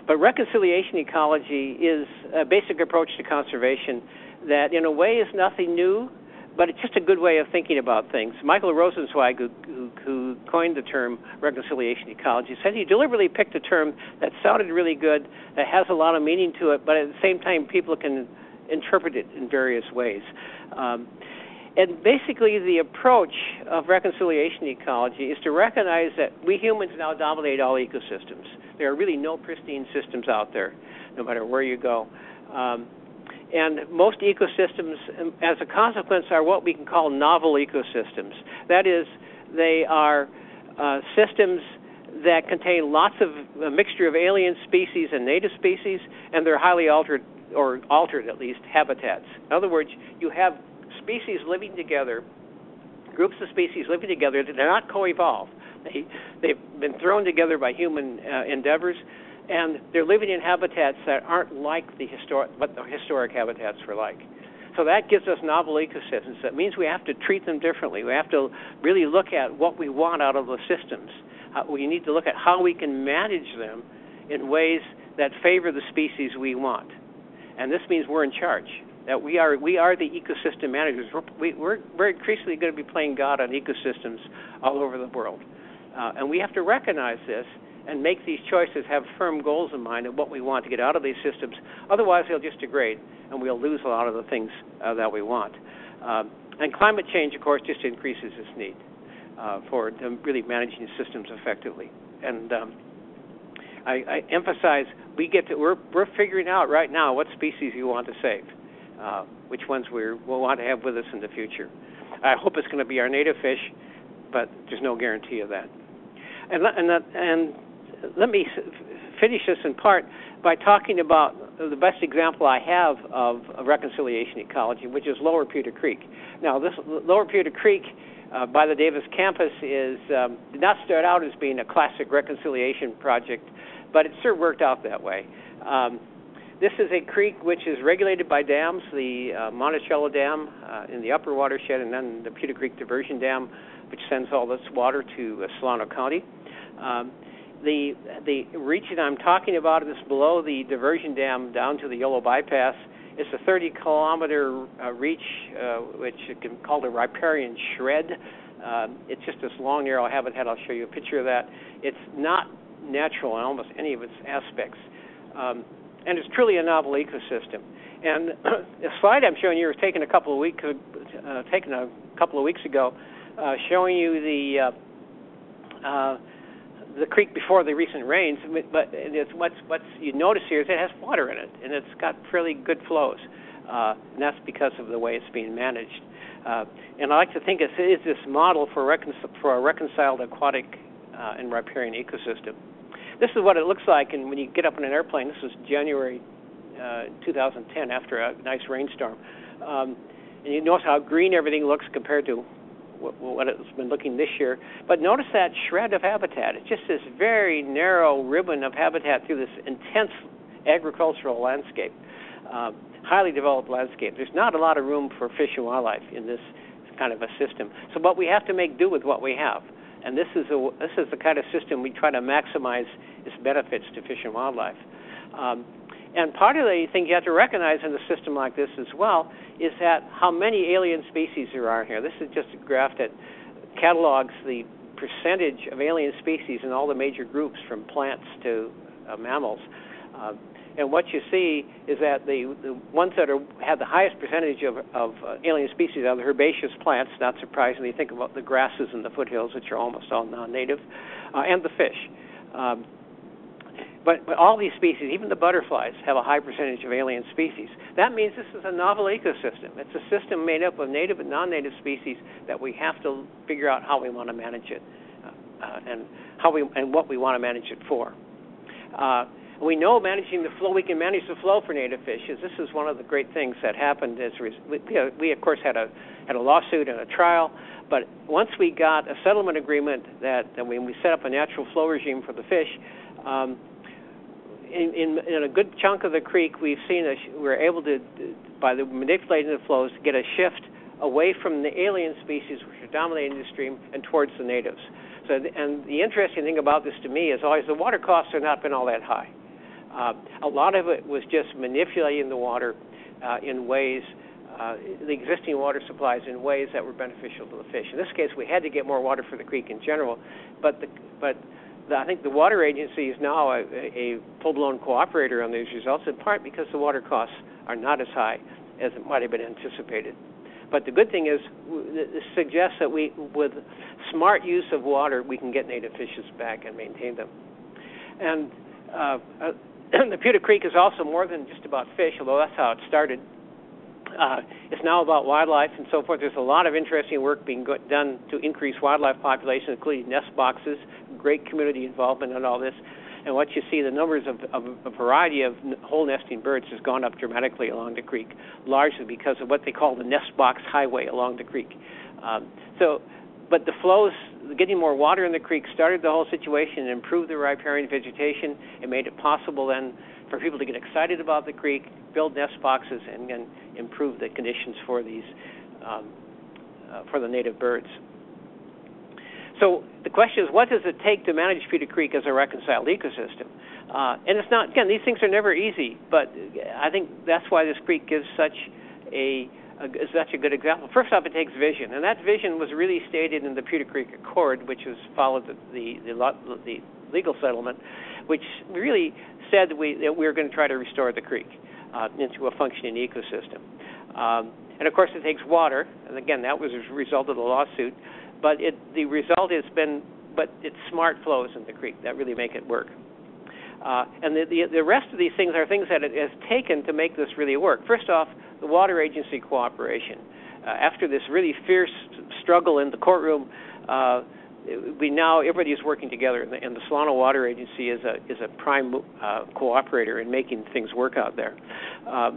But reconciliation ecology is a basic approach to conservation that, in a way, is nothing new, but it's just a good way of thinking about things. Michael Rosenzweig, who, who, who, coined the term reconciliation ecology, said he deliberately picked a term that sounded really good, that has a lot of meaning to it, but at the same time, people can interpret it in various ways. Um, and basically, the approach of reconciliation ecology is to recognize that we humans now dominate all ecosystems. There are really no pristine systems out there, no matter where you go. Um, and most ecosystems, um, as a consequence, are what we can call novel ecosystems. That is, they are uh, systems that contain lots of a mixture of alien species and native species, and they're highly altered or altered at least habitats. In other words, you have species living together, groups of species living together that are not co-evolved. They they've been thrown together by human uh, endeavors, and they're living in habitats that aren't like the historic what the historic habitats were like. So that gives us novel ecosystems. That means we have to treat them differently. We have to really look at what we want out of the systems. Uh, we need to look at how we can manage them in ways that favor the species we want. And this means we're in charge. That we are we are the ecosystem managers. We're, we, we're, we're increasingly going to be playing God on ecosystems all over the world, uh, and we have to recognize this and make these choices, have firm goals in mind of what we want to get out of these systems. Otherwise, they'll just degrade, and we'll lose a lot of the things uh, that we want. Um, and climate change, of course, just increases this need uh, for really managing systems effectively. And um, I, I emphasize we get to we're we're figuring out right now what species we want to save, uh, which ones we will want to have with us in the future. I hope it's going to be our native fish, but there's no guarantee of that. And and and let me finish this in part by talking about the best example I have of reconciliation ecology, which is Lower Putah Creek. Now, this Lower Putah Creek uh, by the Davis campus is um, did not start out as being a classic reconciliation project, but it sure worked out that way. Um, this is a creek which is regulated by dams, the uh, Monticello Dam uh, in the upper watershed, and then the Putah Creek Diversion Dam, which sends all this water to uh, Solano County. Um, the the region I'm talking about is below the diversion dam down to the Yolo Bypass. It's a 30 kilometer uh, reach, uh, which can be called a riparian shred. Uh, it's just this long, narrow habitat. I'll show you a picture of that. It's not natural in almost any of its aspects, um, and it's truly a novel ecosystem. And the slide I'm showing you was taken a couple of weeks, uh, taken a couple of weeks ago, uh, showing you the uh, uh, the creek before the recent rains, but it's what's what's you notice here is it has water in it, and it's got fairly good flows, uh, and that's because of the way it's being managed. Uh, and I like to think it is this model for, recon- for a reconciled aquatic uh, and riparian ecosystem. this is what it looks like, and when you get up in an airplane, this was January uh, 2010 after a nice rainstorm. Um, and you notice how green everything looks compared to what, it's been looking this year. But notice that shred of habitat. It's just this very narrow ribbon of habitat through this intense agricultural landscape, uh, highly developed landscape. There's not a lot of room for fish and wildlife in this kind of a system. So, but we have to make do with what we have. And this is a this is the kind of system we try to maximize its benefits to fish and wildlife. Um, and part of the thing you have to recognize in a system like this as well is that how many alien species there are here. This is just a graph that catalogs the percentage of alien species in all the major groups, from plants to uh, mammals. Uh, and what you see is that the, the ones that are, have the highest percentage of, of uh, alien species are the herbaceous plants, not surprisingly. Think about the grasses in the foothills, which are almost all non native, uh, and the fish. Um, but, but all these species, even the butterflies, have a high percentage of alien species. That means this is a novel ecosystem. It's a system made up of native and non-native species that we have to figure out how we want to manage it, uh, uh, and how we and what we want to manage it for. Uh, we know managing the flow, we can manage the flow for native fishes. This is one of the great things that happened. As we, we of course had a had a lawsuit and a trial, but once we got a settlement agreement that, that when we set up a natural flow regime for the fish, um, in, in, in a good chunk of the creek, we've seen a, we're able to, by the manipulating the flows, get a shift away from the alien species which are dominating the stream and towards the natives. So, and the interesting thing about this to me is always the water costs have not been all that high. Uh, a lot of it was just manipulating the water uh, in ways, uh, the existing water supplies in ways that were beneficial to the fish. In this case, we had to get more water for the creek in general, but the, but I think the water agency is now a, a full-blown cooperator on these results, in part because the water costs are not as high as it might have been anticipated. But the good thing is, this suggests that we, with smart use of water, we can get native fishes back and maintain them. And uh, uh, the Putah Creek is also more than just about fish, although that's how it started. Uh, it's now about wildlife and so forth. There's a lot of interesting work being go- done to increase wildlife population, including nest boxes, great community involvement in all this. And what you see, the numbers of, of a variety of hole nesting birds has gone up dramatically along the creek, largely because of what they call the nest box highway along the creek. Um, so, but the flows, getting more water in the creek started the whole situation and improved the riparian vegetation. It made it possible then for people to get excited about the creek, build nest boxes, and, and improve the conditions for these um, uh, for the native birds. So the question is, what does it take to manage Putah Creek as a reconciled ecosystem? Uh, and it's not again; these things are never easy. But I think that's why this creek gives such a, a such a good example. First off, it takes vision, and that vision was really stated in the Putah Creek Accord, which was followed the the, the, the legal settlement, which really said that we that we were going to try to restore the creek uh, into a functioning ecosystem. Um, and of course, it takes water, and again, that was a result of the lawsuit but it the result has been but it's smart flows in the creek that really make it work. Uh, and the, the, the rest of these things are things that it has taken to make this really work. First off, the water agency cooperation. Uh, after this really fierce struggle in the courtroom, uh, we now everybody is working together, and the, and the Solano Water Agency is a is a prime uh, cooperator in making things work out there. Uh,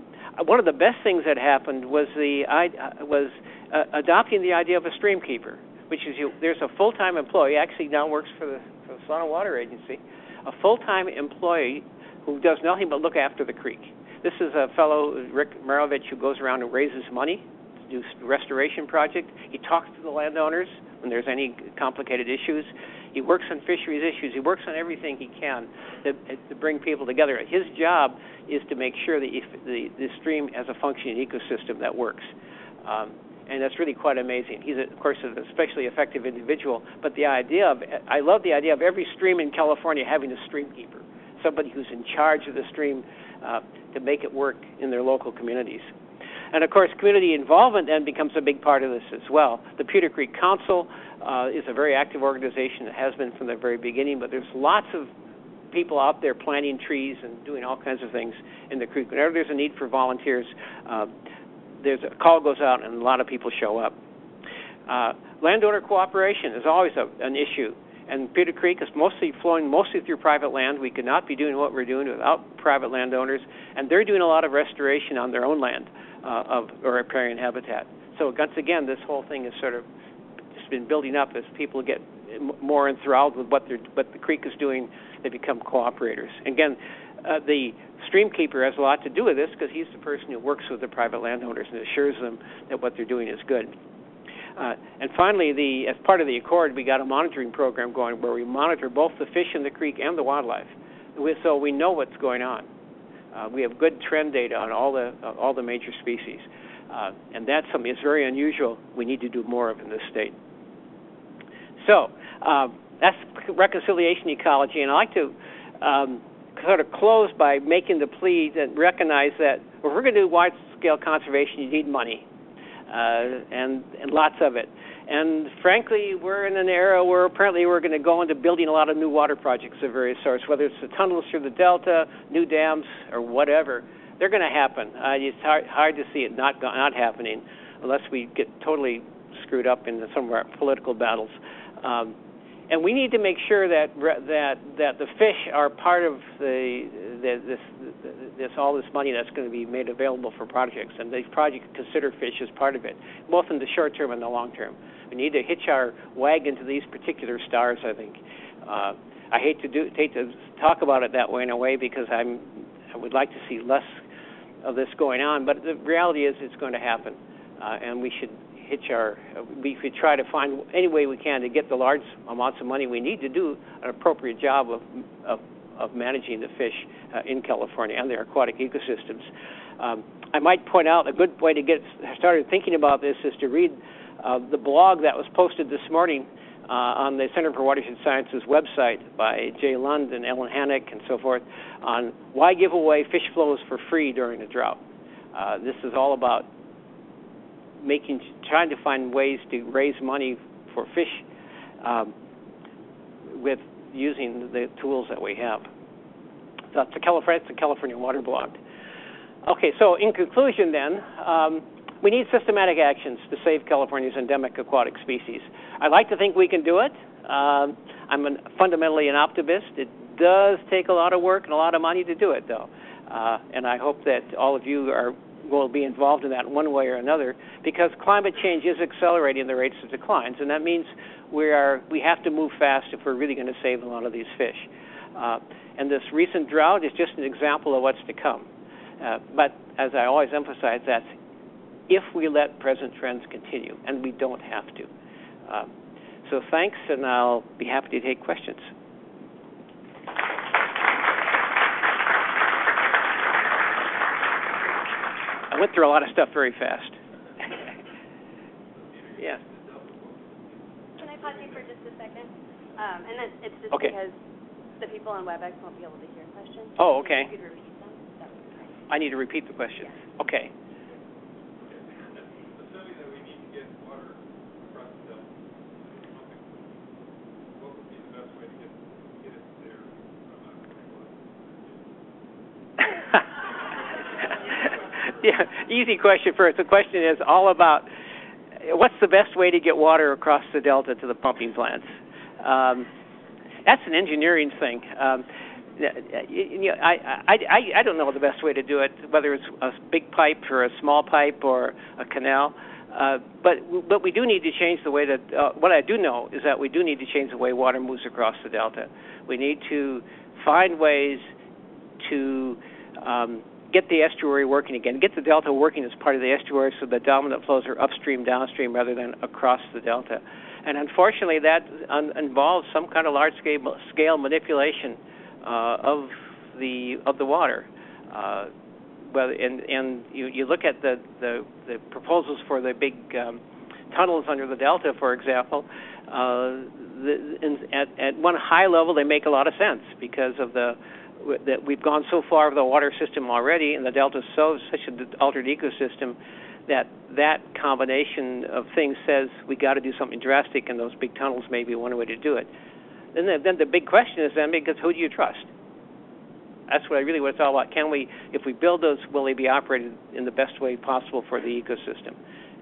one of the best things that happened was the uh, was uh, adopting the idea of a stream keeper which is you, there's a full-time employee actually now works for the, for the Solano Water Agency, a full-time employee who does nothing but look after the creek. This is a fellow Rick Marovich who goes around and raises money do restoration project. He talks to the landowners when there's any complicated issues. He works on fisheries issues. He works on everything he can to, to bring people together. His job is to make sure that the, the stream has a functioning ecosystem that works. Um, and that's really quite amazing. He's, of course, an especially effective individual. But the idea of, I love the idea of every stream in California having a streamkeeper, somebody who's in charge of the stream uh, to make it work in their local communities. And of course, community involvement then becomes a big part of this as well. The Putah Creek Council uh, is a very active organization. It has been from the very beginning, but there's lots of people out there planting trees and doing all kinds of things in the creek. Whenever there's a need for volunteers, uh, there's a call goes out and a lot of people show up. Uh, landowner cooperation is always a, an issue, And Putah Creek is mostly flowing mostly through private land. We could not be doing what we're doing without private landowners, and they're doing a lot of restoration on their own land uh, of or riparian habitat. So once again, this whole thing is sort of just been building up as people get more enthralled with what they're what the creek is doing. They become cooperators. Again, uh, the streamkeeper has a lot to do with this because he's the person who works with the private landowners and assures them that what they're doing is good. Uh, and finally, the as part of the accord, we got a monitoring program going where we monitor both the fish in the creek and the wildlife, so we know what's going on. Uh, we have good trend data on all the uh, all the major species, uh, and that's something that's very unusual. We need to do more of in this state. So um, that's reconciliation ecology, and I like to um, sort of close by making the plea that recognize that if we're going to do wide-scale conservation, you need money, uh, and and lots of it. And frankly, we're in an era where apparently we're going to go into building a lot of new water projects of various sorts, whether it's the tunnels through the delta, new dams, or whatever. They're going to happen. Uh, it's hard, hard to see it not not happening unless we get totally screwed up in some of our political battles. Um, and we need to make sure that that that the fish are part of the, the this this all this money that's going to be made available for projects, and these projects consider fish as part of it, both in the short term and the long term. We need to hitch our wagon to these particular stars. I think. Uh, I hate to do hate to talk about it that way in a way because I'm I would like to see less of this going on, but the reality is it's going to happen, uh, and we should hitch our we should try to find any way we can to get the large amounts of money we need to do an appropriate job of of, of managing the fish uh, in California and their aquatic ecosystems. Um, I might point out a good way to get started thinking about this is to read uh, the blog that was posted this morning uh, on the Center for Watershed Sciences website by Jay Lund and Ellen Hanak and so forth on why give away fish flows for free during a drought. Uh, this is all about making trying to find ways to raise money for fish um, with using the tools that we have. That's the California, Water Blog. Okay, so in conclusion, then, um, we need systematic actions to save California's endemic aquatic species. I'd like to think we can do it. Um, I'm an, fundamentally an optimist. It does take a lot of work and a lot of money to do it, though. Uh, and I hope that all of you are will be involved in that one way or another because climate change is accelerating the rates of declines, and that means we are we have to move fast if we're really going to save a lot of these fish. Uh, and this recent drought is just an example of what's to come. Uh, but as I always emphasize, that's if we let present trends continue, and we don't have to. Uh, so thanks, and I'll be happy to take questions. I went through a lot of stuff very fast. yeah. Can I pause you for just a second? Um, and then it's just okay. because the people on WebEx won't be able to hear questions. Oh, okay. you could repeat them, that would be great. I need to repeat the question. Okay. yeah, easy question first. The question is all about what's the best way to get water across the delta to the pumping plants. Um, that's an engineering thing. Um, you know, I, I I don't know the best way to do it, whether it's a big pipe or a small pipe or a canal. Uh, but but we do need to change the way that. Uh, what I do know is that we do need to change the way water moves across the delta. We need to find ways to um, get the estuary working again, get the delta working as part of the estuary so the dominant flows are upstream, downstream rather than across the delta. And unfortunately, that un- involves some kind of large scale, scale manipulation uh, of the of the water. Uh, well, and and you, you look at the, the, the proposals for the big um, tunnels under the delta, for example. Uh, the, in, at, at one high level, they make a lot of sense because of the that we've gone so far with the water system already, and the delta is so such an altered ecosystem that that combination of things says we got to do something drastic, and those big tunnels may be one way to do it. Then the, then the big question is then because who do you trust? That's what I really what it's all about. Can we, if we build those, will they be operated in the best way possible for the ecosystem?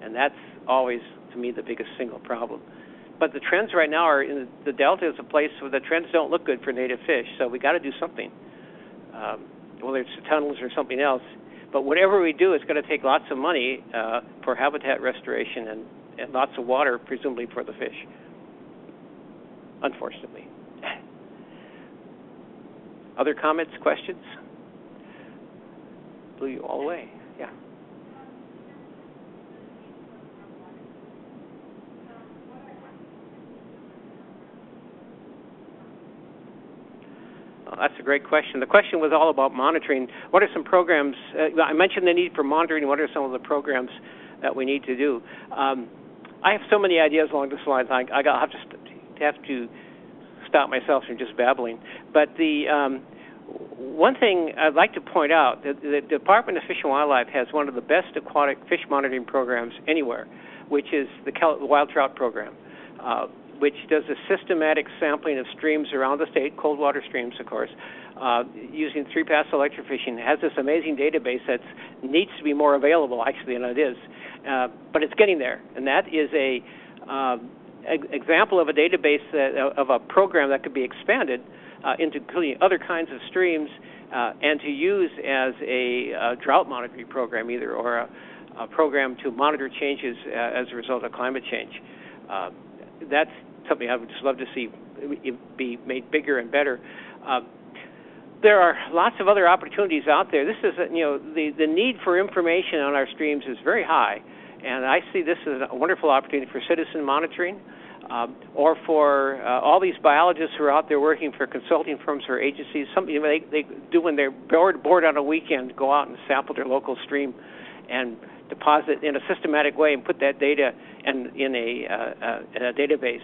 And that's always, to me, the biggest single problem. but the trends right now are in the delta is a place where the trends don't look good for native fish. So we got to do something, um, whether it's the tunnels or something else. But whatever we do, it's going to take lots of money uh, for habitat restoration and, and lots of water, presumably for the fish. Unfortunately. Other comments, questions? Blew you all away. Yeah. That's a great question. The question was all about monitoring. What are some programs? Uh, I mentioned the need for monitoring. What are some of the programs that we need to do? Um, I have so many ideas along this line. I, I have to have to stop myself from just babbling. But the um, one thing I'd like to point out that the Department of Fish and Wildlife has one of the best aquatic fish monitoring programs anywhere, which is the Wild Trout Program. Uh, which does a systematic sampling of streams around the state, cold water streams, of course, uh, using three pass electrofishing. It has this amazing database that needs to be more available, actually, than it is. Uh, but it's getting there, and that is a um, example of a database that, uh, of a program that could be expanded uh, into other kinds of streams uh, and to use as a, a, drought monitoring program either or a, a program to monitor changes uh, as a result of climate change. Uh, that's something I would just love to see be made bigger and better. Uh, there are lots of other opportunities out there. This is, you know, the the need for information on our streams is very high, and I see this as a wonderful opportunity for citizen monitoring, um, or for uh, all these biologists who are out there working for consulting firms or agencies. Something you know, they they do when they're bored bored on a weekend, go out and sample their local stream, and deposit in a systematic way and put that data in in a, uh, uh, in a database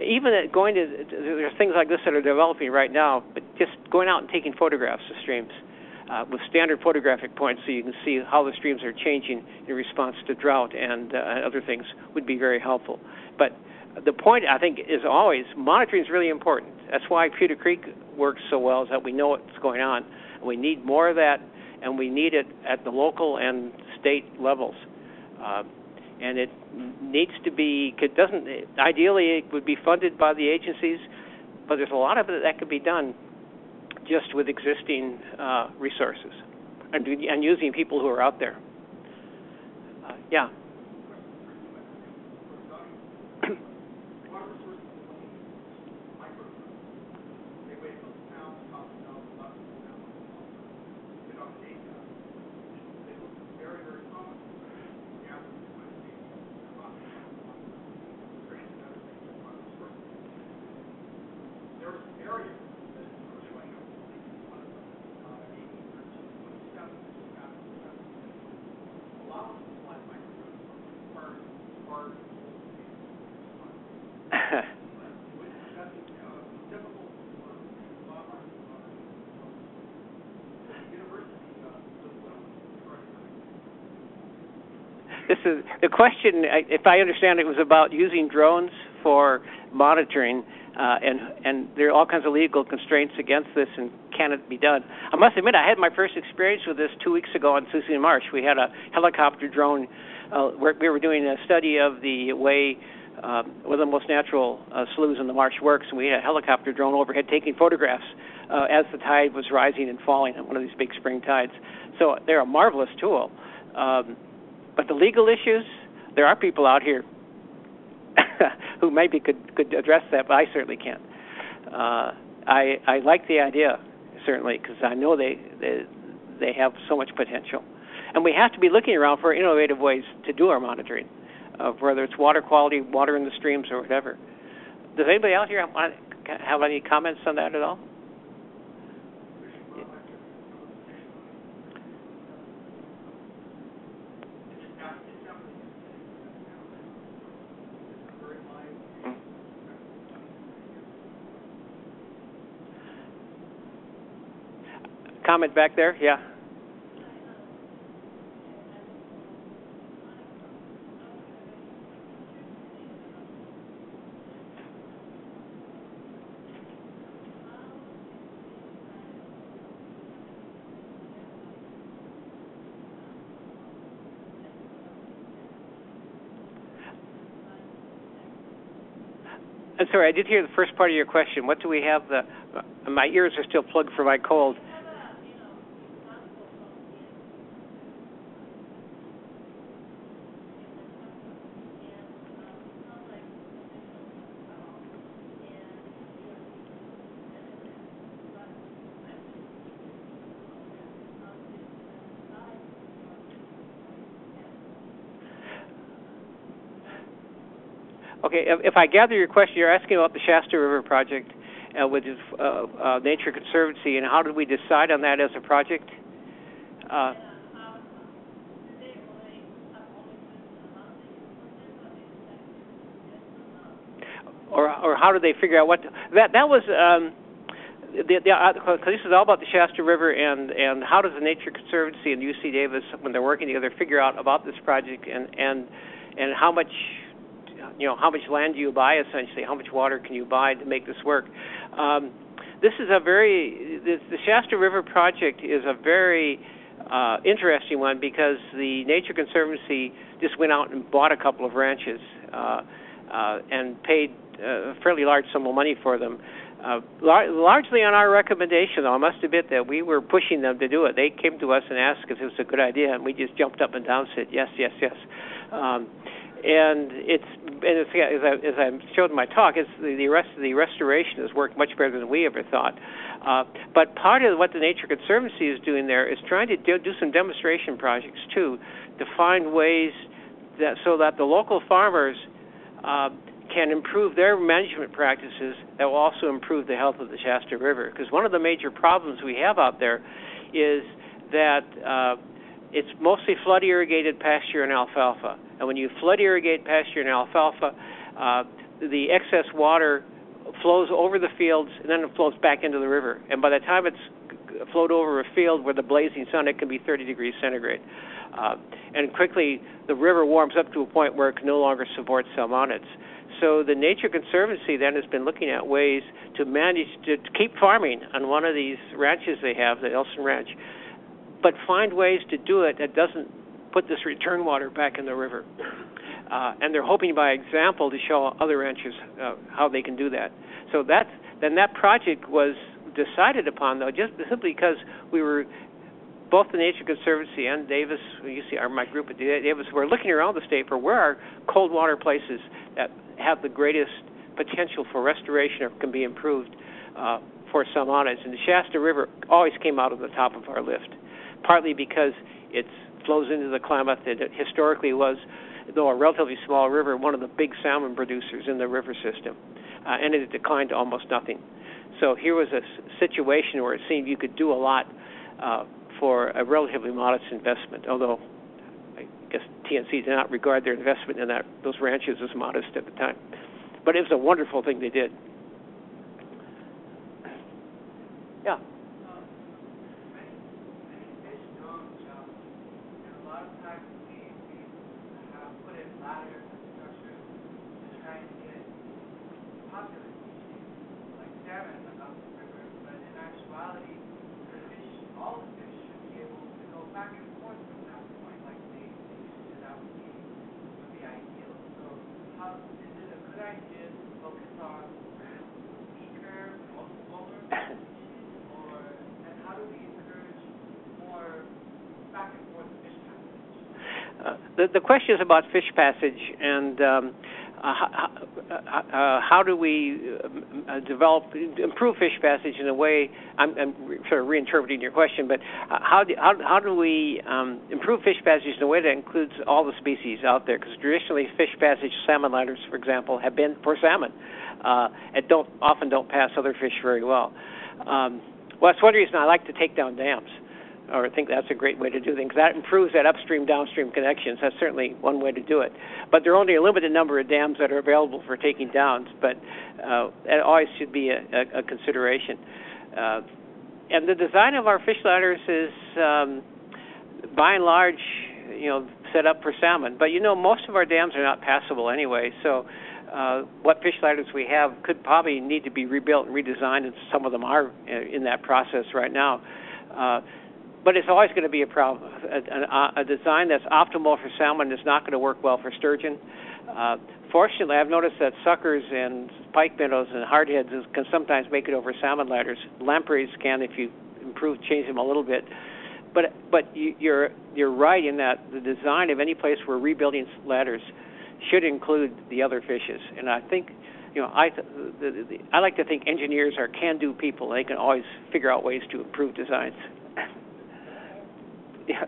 even going to there's things like this that are developing right now, but just going out and taking photographs of streams uh, with standard photographic points, so you can see how the streams are changing in response to drought and uh, other things, would be very helpful. But the point I think is always monitoring is really important. That's why Putah Creek works so well, is that we know what's going on. We need more of that, and we need it at the local and state levels. Uh, and it needs to be it doesn't ideally it would be funded by the agencies but there's a lot of it that could be done just with existing uh, resources and, and using people who are out there. Uh, yeah this is the question. If I understand it, was about using drones for monitoring, uh, and and there are all kinds of legal constraints against this, and can it be done? I must admit, I had my first experience with this two weeks ago on Suisun Marsh. We had a helicopter drone. Uh, where we were doing a study of the way um, one of the most natural uh, sloughs in the marsh works, and we had a helicopter drone overhead taking photographs uh, as the tide was rising and falling on one of these big spring tides. So they're a marvelous tool. Um, but the legal issues, there are people out here who maybe could could address that, but I certainly can't. Uh, I I like the idea certainly because I know they, they they have so much potential, and we have to be looking around for innovative ways to do our monitoring, of whether it's water quality, water in the streams, or whatever. Does anybody out here have any comments on that at all? comment back there? Yeah. I'm sorry, I did hear the first part of your question. What do we have? The my ears are still plugged for my cold. If, I gather your question, you're asking about the Shasta River project uh, with uh, uh, Nature Conservancy, and how did we decide on that as a project? Uh, or or how did they figure out what to, that that was um uh, this is all about the Shasta River and and how does the Nature Conservancy and UC Davis when they're working together figure out about this project and and and how much you know how much land do you buy essentially how much water can you buy to make this work um, this is a very this, the Shasta River project is a very uh, interesting one because the Nature Conservancy just went out and bought a couple of ranches uh, uh, and paid a fairly large sum of money for them. Uh, lar- largely on our recommendation, though, I must admit that we were pushing them to do it. They came to us and asked if it was a good idea, and we just jumped up and down, said yes, yes, yes. Um, and it's and it's, as I as I showed in my talk, it's the, the rest of the restoration has worked much better than we ever thought. Uh, but part of what the Nature Conservancy is doing there is trying to do, do some demonstration projects too, to find ways that so that the local farmers uh, can improve their management practices that will also improve the health of the Shasta River. Because one of the major problems we have out there is that uh, it's mostly flood irrigated pasture and alfalfa and when you flood irrigate pasture and alfalfa, uh, the excess water flows over the fields and then it flows back into the river. And by the time it's flowed over a field where the blazing sun, it can be 30 degrees centigrade. Uh, and quickly, the river warms up to a point where it can no longer support salmonids. So the Nature Conservancy then has been looking at ways to manage to, to keep farming on one of these ranches they have, the Elson Ranch, but find ways to do it that doesn't put this return water back in the river. Uh, and they're hoping by example to show other ranchers uh, how they can do that. So that's then that project was decided upon though just simply because we were both the Nature Conservancy and Davis, you see our my group at Davis, we're looking around the state for where are cold water places that have the greatest potential for restoration or can be improved uh, for salmonids. And the Shasta River always came out of the top of our list, partly because it's flows into the Klamath. It historically was, though a relatively small river, one of the big salmon producers in the river system, uh, and it declined to almost nothing. So here was a situation where it seemed you could do a lot uh, for a relatively modest investment, although I guess TNC did not regard their investment in that those ranches as modest at the time. But it was a wonderful thing they did. Yeah. The, the question is about fish passage and um, uh, how, uh, uh, how do we uh, develop improve fish passage in a way I'm, I'm sort of reinterpreting your question but how do, how, how do we um, improve fish passage in a way that includes all the species out there? Because traditionally fish passage salmon ladders for example have been for salmon uh, and don't often don't pass other fish very well. Um, well that's one reason I like to take down dams or think that's a great way to do things. That improves that upstream downstream connections. That's certainly one way to do it. But there are only a limited number of dams that are available for taking downs, but uh, that always should be a, a, a consideration. Uh, and the design of our fish ladders is, um, by and large, you know, set up for salmon. But you know, most of our dams are not passable anyway, so. Uh, what fish ladders we have could probably need to be rebuilt and redesigned, and some of them are in that process right now. Uh, but it's always going to be a problem. A, a, a, design that's optimal for salmon is not going to work well for sturgeon. Uh, fortunately, I've noticed that suckers and pike minnows and hardheads can sometimes make it over salmon ladders. Lampreys can if you improve, change them a little bit. But but you, you're you're right in that the design of any place where rebuilding ladders should include the other fishes. And I think, you know, I the, the, the, I like to think engineers are can-do people. They can always figure out ways to improve designs. Yeah.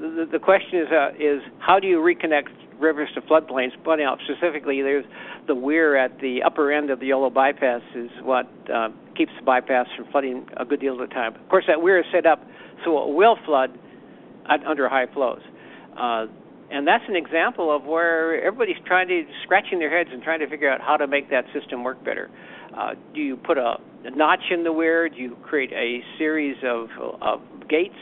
the, the question is uh, is how do you reconnect rivers to floodplains? But uh, specifically, there's the weir at the upper end of the Yolo bypass is what uh, keeps the bypass from flooding a good deal of the time. Of course, that weir is set up so it will flood at, under high flows. Uh, and that's an example of where everybody's trying to scratching their heads and trying to figure out how to make that system work better. Uh, do you put a, a notch in the weir? Do you create a series of, of gates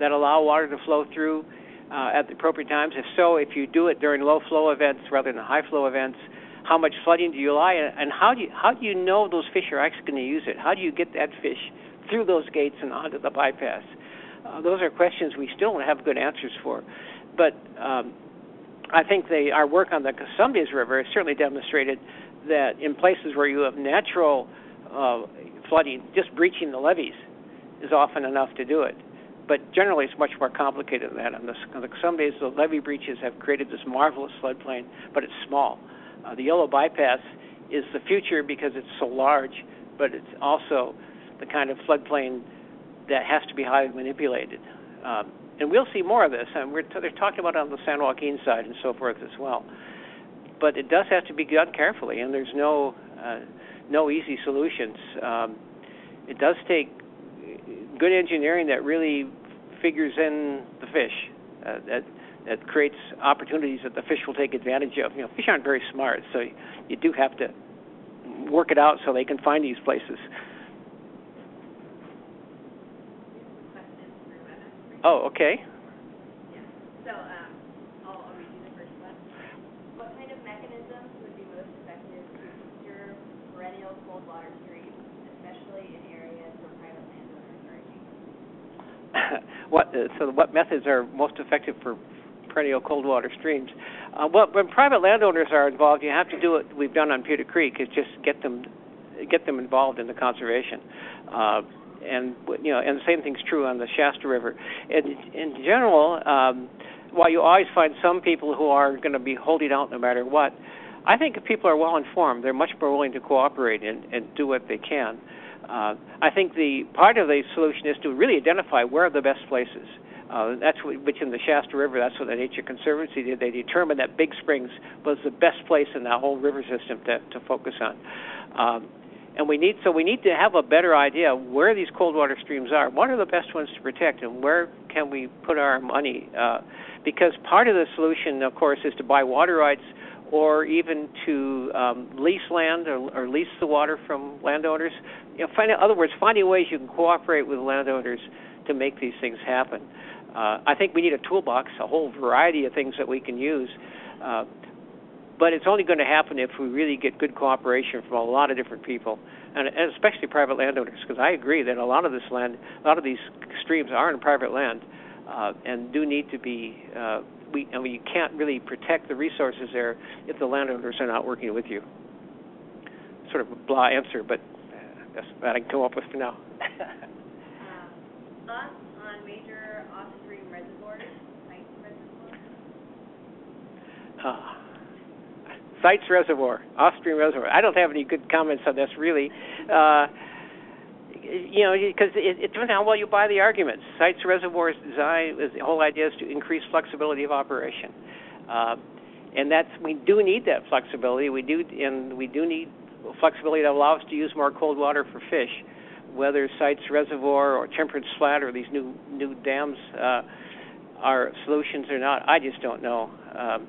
that allow water to flow through uh, at the appropriate times? If so, if you do it during low flow events rather than high flow events, how much flooding do you allow, and how do you how do you know those fish are actually going to use it? How do you get that fish through those gates and onto the bypass? Uh, those are questions we still don't have good answers for, but um, I think they, our work on the Cosumnes River has certainly demonstrated that in places where you have natural uh, flooding, just breaching the levees is often enough to do it but generally it's much more complicated than that. On the, on the, the levee breaches have created this marvelous floodplain, but it's small. Uh, the Yolo bypass is the future because it's so large, but it's also the kind of floodplain that has to be highly manipulated. Um, and we'll see more of this, and we're t- they're talking about it on the San Joaquin side and so forth as well. But it does have to be done carefully, and there's no uh, no easy solutions. Um, it does take good engineering that really figures in the fish. Uh, that that creates opportunities that the fish will take advantage of. You know, fish aren't very smart, so you do have to work it out so they can find these places. Oh, okay. what uh, so what methods are most effective for perennial cold water streams? Uh, well, when private landowners are involved, you have to do what we've done on Putah Creek is just get them get them involved in the conservation. Uh, and you know, and the same thing's true on the Shasta River. In in general, um, while you always find some people who are going to be holding out no matter what, I think if people are well informed, they're much more willing to cooperate and, and do what they can. Uh, I think the part of the solution is to really identify where are the best places. Uh, that's what, which in the Shasta River, that's what the Nature Conservancy did. They determined that Big Springs was the best place in that whole river system to, to focus on. Um, and we need so we need to have a better idea where these cold water streams are. What are the best ones to protect, and where can we put our money? Uh, because part of the solution, of course, is to buy water rights or even to um, lease land or, or lease the water from landowners. You know, find, in other words, finding ways you can cooperate with landowners to make these things happen. Uh, I think we need a toolbox, a whole variety of things that we can use. Uh, but it's only going to happen if we really get good cooperation from a lot of different people, and, and especially private landowners. Because I agree that a lot of this land, a lot of these streams are in private land, uh, and do need to be uh, we and we can't really protect the resources there if the landowners are not working with you. Sort of a blah answer, but that's what I can come up with for now. um, thoughts on major off-stream reservoirs, Sites Reservoir? Uh, Sites Reservoir, off-stream reservoir. I don't have any good comments on this really. Uh, you know, because it, it depends on how well you buy the arguments. Sites reservoirs design, the whole idea is to increase flexibility of operation, uh, and that's we do need that flexibility. We do, and we do need flexibility that allows us to use more cold water for fish, whether sites reservoir or temperance flat or these new new dams uh, are solutions or not. I just don't know, um,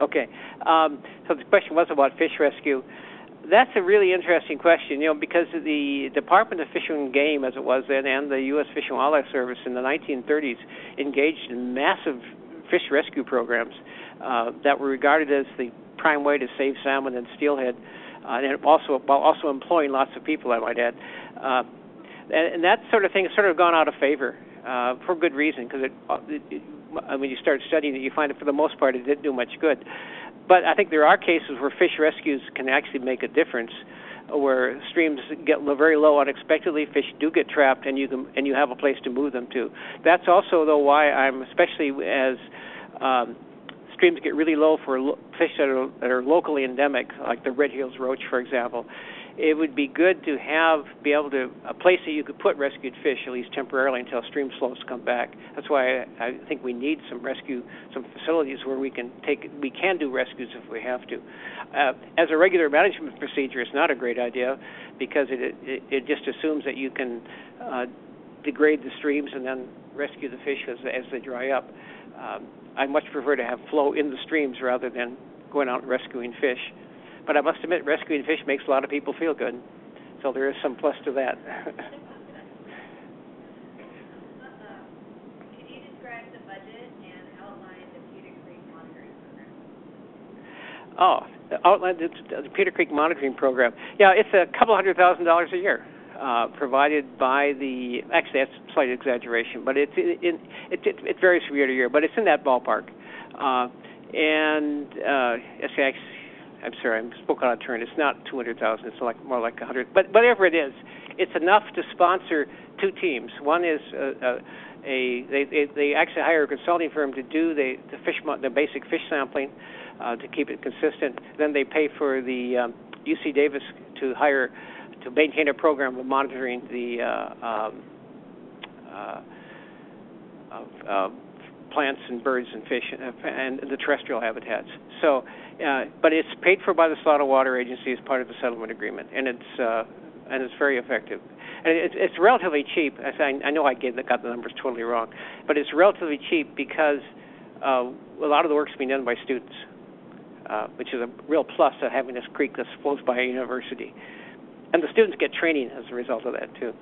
Okay. Um, so the question was about fish rescue. That's a really interesting question, you know, because the Department of Fish and Game, as it was then, and the U.S. Fish and Wildlife Service in the 1930s engaged in massive fish rescue programs uh, that were regarded as the prime way to save salmon and steelhead, uh, and also while also employing lots of people, I might add. Uh, and, and that sort of thing has sort of gone out of favor uh, for good reason, because it, it, when you start studying it, you find that for the most part it didn't do much good. But I think there are cases where fish rescues can actually make a difference, where streams get very low unexpectedly, fish do get trapped, and you can and you have a place to move them to. That's also though why I'm especially as um, streams get really low for lo- fish that are, that are locally endemic, like the red Hills roach, for example it would be good to have be able to a place that you could put rescued fish at least temporarily until stream flows come back. That's why I, I think we need some rescue some facilities where we can take we can do rescues if we have to. Uh, as a regular management procedure, it's not a great idea because it it, it just assumes that you can uh, degrade the streams and then rescue the fish as as they dry up. Um, I much prefer to have flow in the streams rather than going out and rescuing fish. But I must admit, rescuing fish makes a lot of people feel good. So there is some plus to that. Could you describe the budget and outline the Putah Creek monitoring program? Oh, outline the, the Putah Creek monitoring program. Yeah, it's a couple hundred thousand dollars a year. Uh, provided by the actually that's a slight exaggeration, but it's it, it, it, it varies from year to year, but it's in that ballpark. Uh, and uh, SAX I'm sorry, I'm spoke out of turn. It's not 200,000. It's like more like 100. But whatever it is, it's enough to sponsor two teams. One is a, uh, a, uh, a they, they they actually hire a consulting firm to do the the fish the basic fish sampling uh, to keep it consistent. Then they pay for the um, UC Davis to hire to maintain a program of monitoring the uh, um, uh, of, uh, plants and birds and fish uh, and the terrestrial habitats. So, uh, but it's paid for by the Solano Water Agency as part of the settlement agreement, and it's uh, and it's very effective. And it's, it's relatively cheap. I, I know I gave, the got the numbers totally wrong, but it's relatively cheap because uh, a lot of the work's being done by students, uh, which is a real plus of having this creek that flows by a university. And the students get training as a result of that too.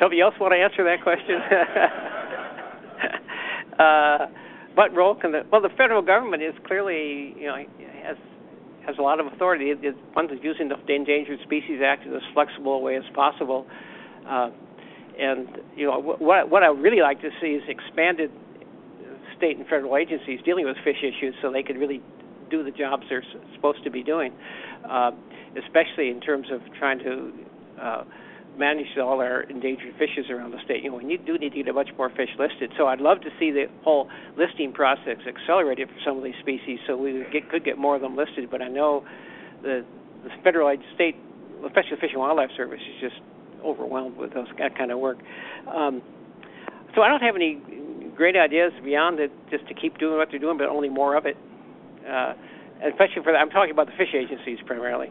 Nobody else want to answer that question? uh, what role can the well the federal government is clearly you know has has a lot of authority. It, it, one is using the Endangered Species Act in as flexible a way as possible, uh, and you know what what I really like to see is expanded state and federal agencies dealing with fish issues so they could really do the jobs they're supposed to be doing, uh, especially in terms of trying to uh, manage all our endangered fishes around the state. You know, we do need to get a bunch more fish listed. So I'd love to see the whole listing process accelerated for some of these species, so we get, could get more of them listed. But I know the, the federal state, especially the Fish and Wildlife Service, is just overwhelmed with those that kind of work. Um, so I don't have any great ideas beyond it, just to keep doing what they're doing, but only more of it. Uh, especially for the, I'm talking about the fish agencies primarily,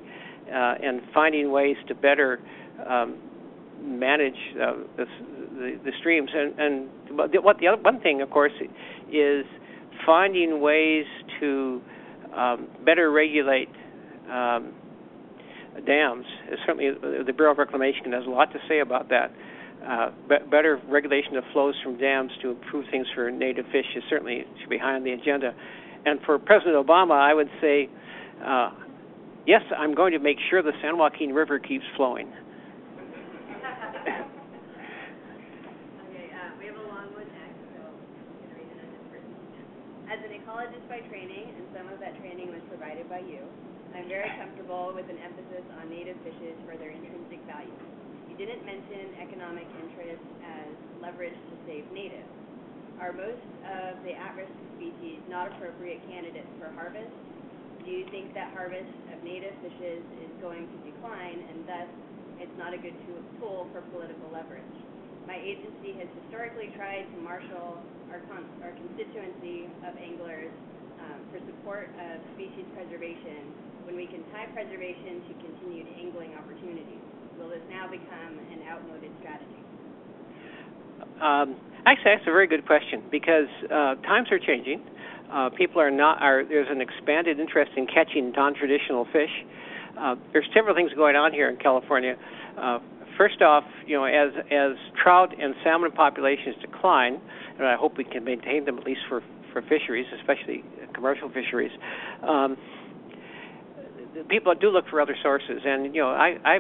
uh, and finding ways to better um, manage uh, the, the, the streams. And, and what the other one thing, of course, is finding ways to um, better regulate um, dams. Certainly, the Bureau of Reclamation has a lot to say about that. Uh, be- better regulation of flows from dams to improve things for native fish is certainly should be high on the agenda. And for President Obama, I would say, uh, yes, I'm going to make sure the San Joaquin River keeps flowing. Ecologist by training, and some of that training was provided by you. I'm very comfortable with an emphasis on native fishes for their intrinsic value. You didn't mention economic interest as leverage to save natives. Are most of the at-risk species not appropriate candidates for harvest? Do you think that harvest of native fishes is going to decline, and thus it's not a good tool for political leverage? My agency has historically tried to marshal our, con- our constituency of anglers um, for support of species preservation when we can tie preservation to continued angling opportunities. Will this now become an outmoded strategy? Um, actually, that's a very good question because uh, times are changing. Uh, people are not are there's an expanded interest in catching non-traditional fish. Uh, there's several things going on here in California. First off, you know, as as trout and salmon populations decline, and I hope we can maintain them at least for for fisheries, especially commercial fisheries. Um, people do look for other sources, and you know, I, I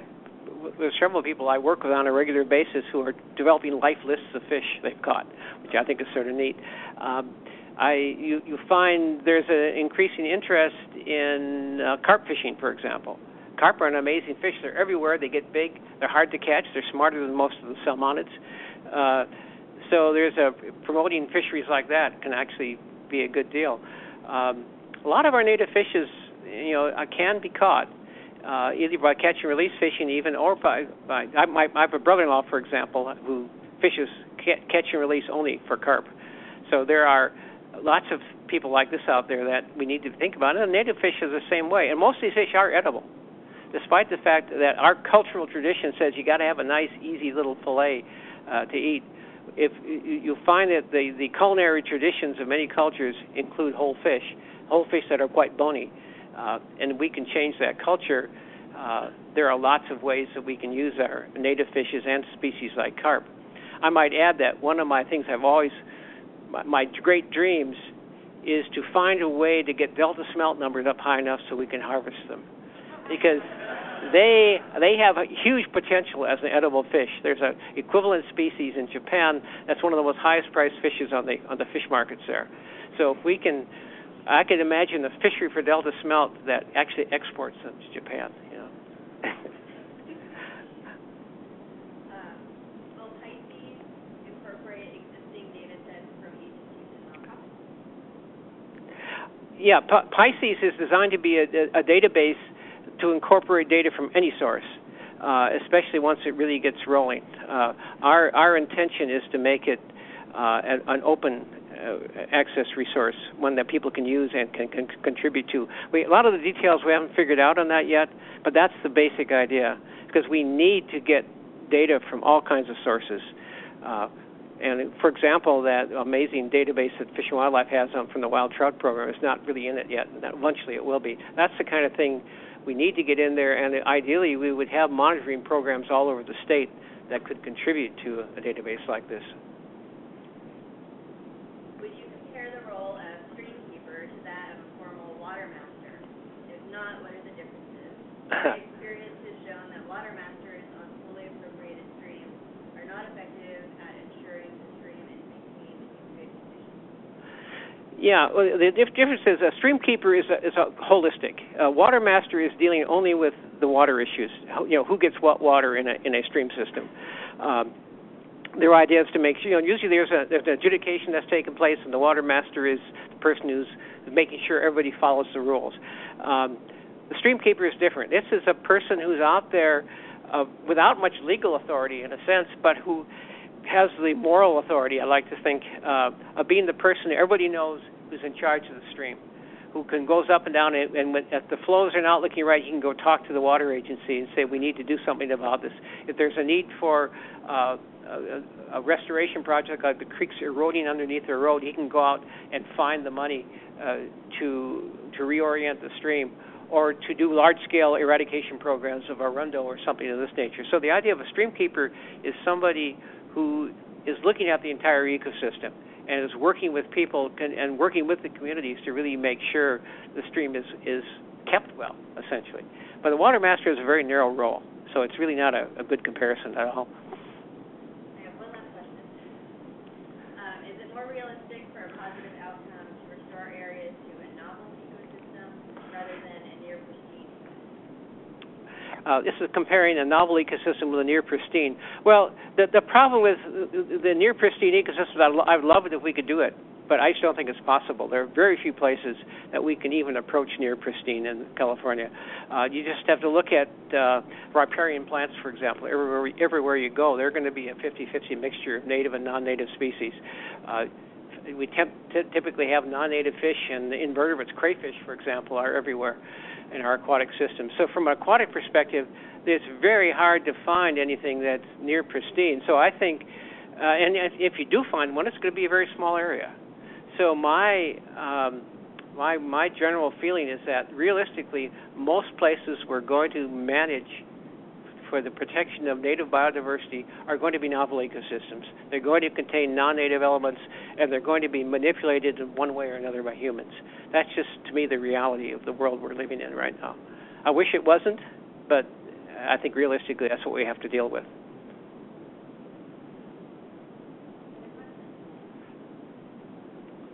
there's several people I work with on a regular basis who are developing life lists of fish they've caught, which I think is sort of neat. Um, I you you find there's an increasing interest in uh, carp fishing, for example. Carp are an amazing fish. They're everywhere. They get big. They're hard to catch. They're smarter than most of the salmonids. Uh, so there's a promoting fisheries like that can actually be a good deal. Um, a lot of our native fishes, you know, uh, can be caught uh, either by catch and release fishing, even or by, by I, my, I have a brother-in-law, for example, who fishes catch and release only for carp. So there are lots of people like this out there that we need to think about. And native fish is the same way, and most of these fish are edible, despite the fact that our cultural tradition says you got to have a nice, easy little fillet uh, to eat. If you find that the the culinary traditions of many cultures include whole fish, whole fish that are quite bony uh, and we can change that culture. Uh, there are lots of ways that we can use our native fishes and species like carp. I might add that one of my things I've always, my, my great dreams, is to find a way to get delta smelt numbers up high enough so we can harvest them, because they they have a huge potential as an edible fish. There's a equivalent species in Japan that's one of the most highest priced fishes on the on the fish markets there. So if we can I can imagine a fishery for Delta smelt that actually exports them to Japan. You know. will Pisces incorporate existing data sets from agencies and nonprofits? Yeah, P- Pisces is designed to be a, a, a database to incorporate data from any source. Uh, especially once it really gets rolling. Uh, our our intention is to make it uh, an, an, open uh, access resource, one that people can use and can, can contribute to. We, a lot of the details we haven't figured out on that yet, but that's the basic idea because we need to get data from all kinds of sources. Uh, and for example, that amazing database that Fish and Wildlife has on, from the Wild Trout Program is not really in it yet. Eventually, it will be. That's the kind of thing we need to get in there, and ideally, we would have monitoring programs all over the state that could contribute to a database like this. Would you compare the role of streamkeeper to that of a formal water master? If not, what are the differences? My experience has shown that water masters on fully appropriated streams are not effective at ensuring the stream is maintained in good condition. Yeah, well, the difference is a stream keeper is a, is a holistic. A water master is dealing only with the water issues. You know, who gets what water in a in a stream system. Um, their idea is to make sure. You know, usually there's a there's an adjudication that's taking place, and the water master is the person who's making sure everybody follows the rules. Um, the streamkeeper is different. This is a person who's out there uh, without much legal authority, in a sense, but who has the moral authority. I like to think uh, of being the person everybody knows who's in charge of the stream, who can goes up and down, and, and when, if the flows are not looking right, he can go talk to the water agency and say we need to do something about this. If there's a need for uh, a, a restoration project, like the creeks eroding underneath the road, he can go out and find the money uh, to to reorient the stream or to do large-scale eradication programs of arundo or something of this nature. So the idea of a streamkeeper is somebody who is looking at the entire ecosystem and is working with people and working with the communities to really make sure the stream is is kept well, essentially. But the water master is a very narrow role, so it's really not a, a good comparison at all. Uh, this is comparing a novel ecosystem with a near pristine. Well, the the problem with the near pristine ecosystem, I'd love it if we could do it, but I just don't think it's possible. There are very few places that we can even approach near pristine in California. Uh, you just have to look at uh, riparian plants, for example, everywhere everywhere you go, they're going to be a 50-50 mixture of native and non-native species. Uh, we temp- t- typically have non-native fish and the invertebrates, crayfish, for example, are everywhere in our aquatic system. So from an aquatic perspective, it's very hard to find anything that's near pristine. So I think, uh, and if you do find one, it's going to be a very small area. So my um, my my general feeling is that realistically, most places we're going to manage for the protection of native biodiversity are going to be novel ecosystems. They're going to contain non-native elements, and they're going to be manipulated in one way or another by humans. That's just, to me, the reality of the world we're living in right now. I wish it wasn't, but I think realistically that's what we have to deal with.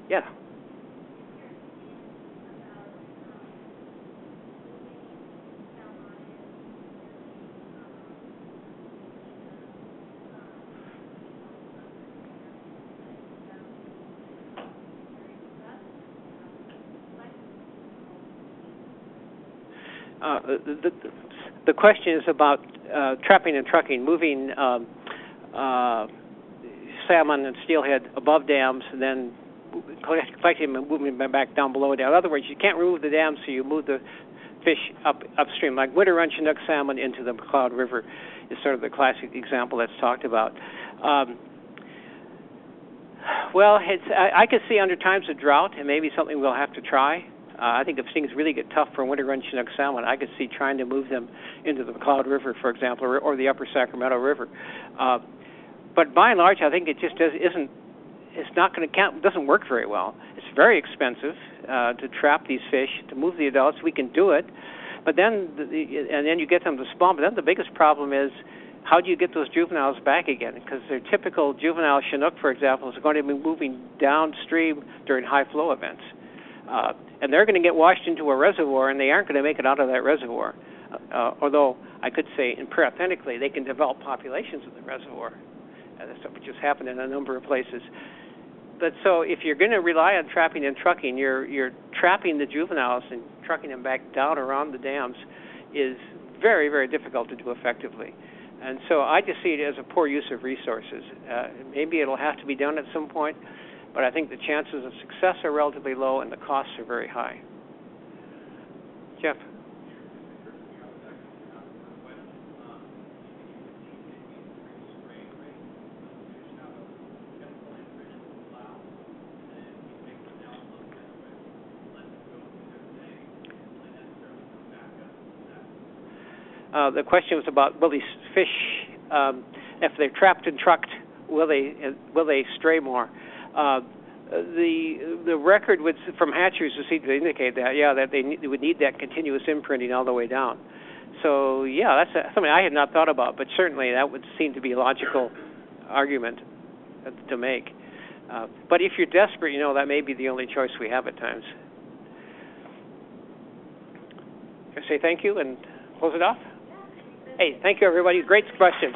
Yeah. Uh, the, the, question is about uh, trapping and trucking, moving um, uh, salmon and steelhead above dams, and then collecting them and moving them back down below dam. In other words, you can't remove the dam, so you move the fish up upstream, like winter run Chinook salmon into the McCloud River, is sort of the classic example that's talked about. Um, well, it's, I, I could see under times of drought, and maybe something we'll have to try. Uh, I think if things really get tough for winter run Chinook salmon, I could see trying to move them into the McCloud River, for example, or, or the Upper Sacramento River. Uh, but by and large, I think it just does, isn't. It's not going to count. Doesn't work very well. It's very expensive uh, to trap these fish. To move the adults, we can do it, but then the, and then you get them to spawn. But then the biggest problem is how do you get those juveniles back again? Because their typical juvenile Chinook, for example, is going to be moving downstream during high flow events. Uh, and they're going to get washed into a reservoir, and they aren't going to make it out of that reservoir. Uh, although I could say, and parenthetically, they can develop populations in the reservoir, uh, which has happened in a number of places. But so, if you're going to rely on trapping and trucking, you're you're trapping the juveniles and trucking them back down around the dams is very very difficult to do effectively. And so I just see it as a poor use of resources. Uh, maybe it'll have to be done at some point, but I think the chances of success are relatively low and the costs are very high. Jeff. Uh, the question was about will these fish, um, if they're trapped and trucked, will they uh, will they stray more? Uh, the the record would, from hatcheries would seem to indicate that yeah that they, they would need that continuous imprinting all the way down. So yeah, that's a, something I had not thought about, but certainly that would seem to be a logical argument to make. Uh, but if you're desperate, you know that may be the only choice we have at times. I say thank you and close it off. Hey, thank you everybody. Great questions.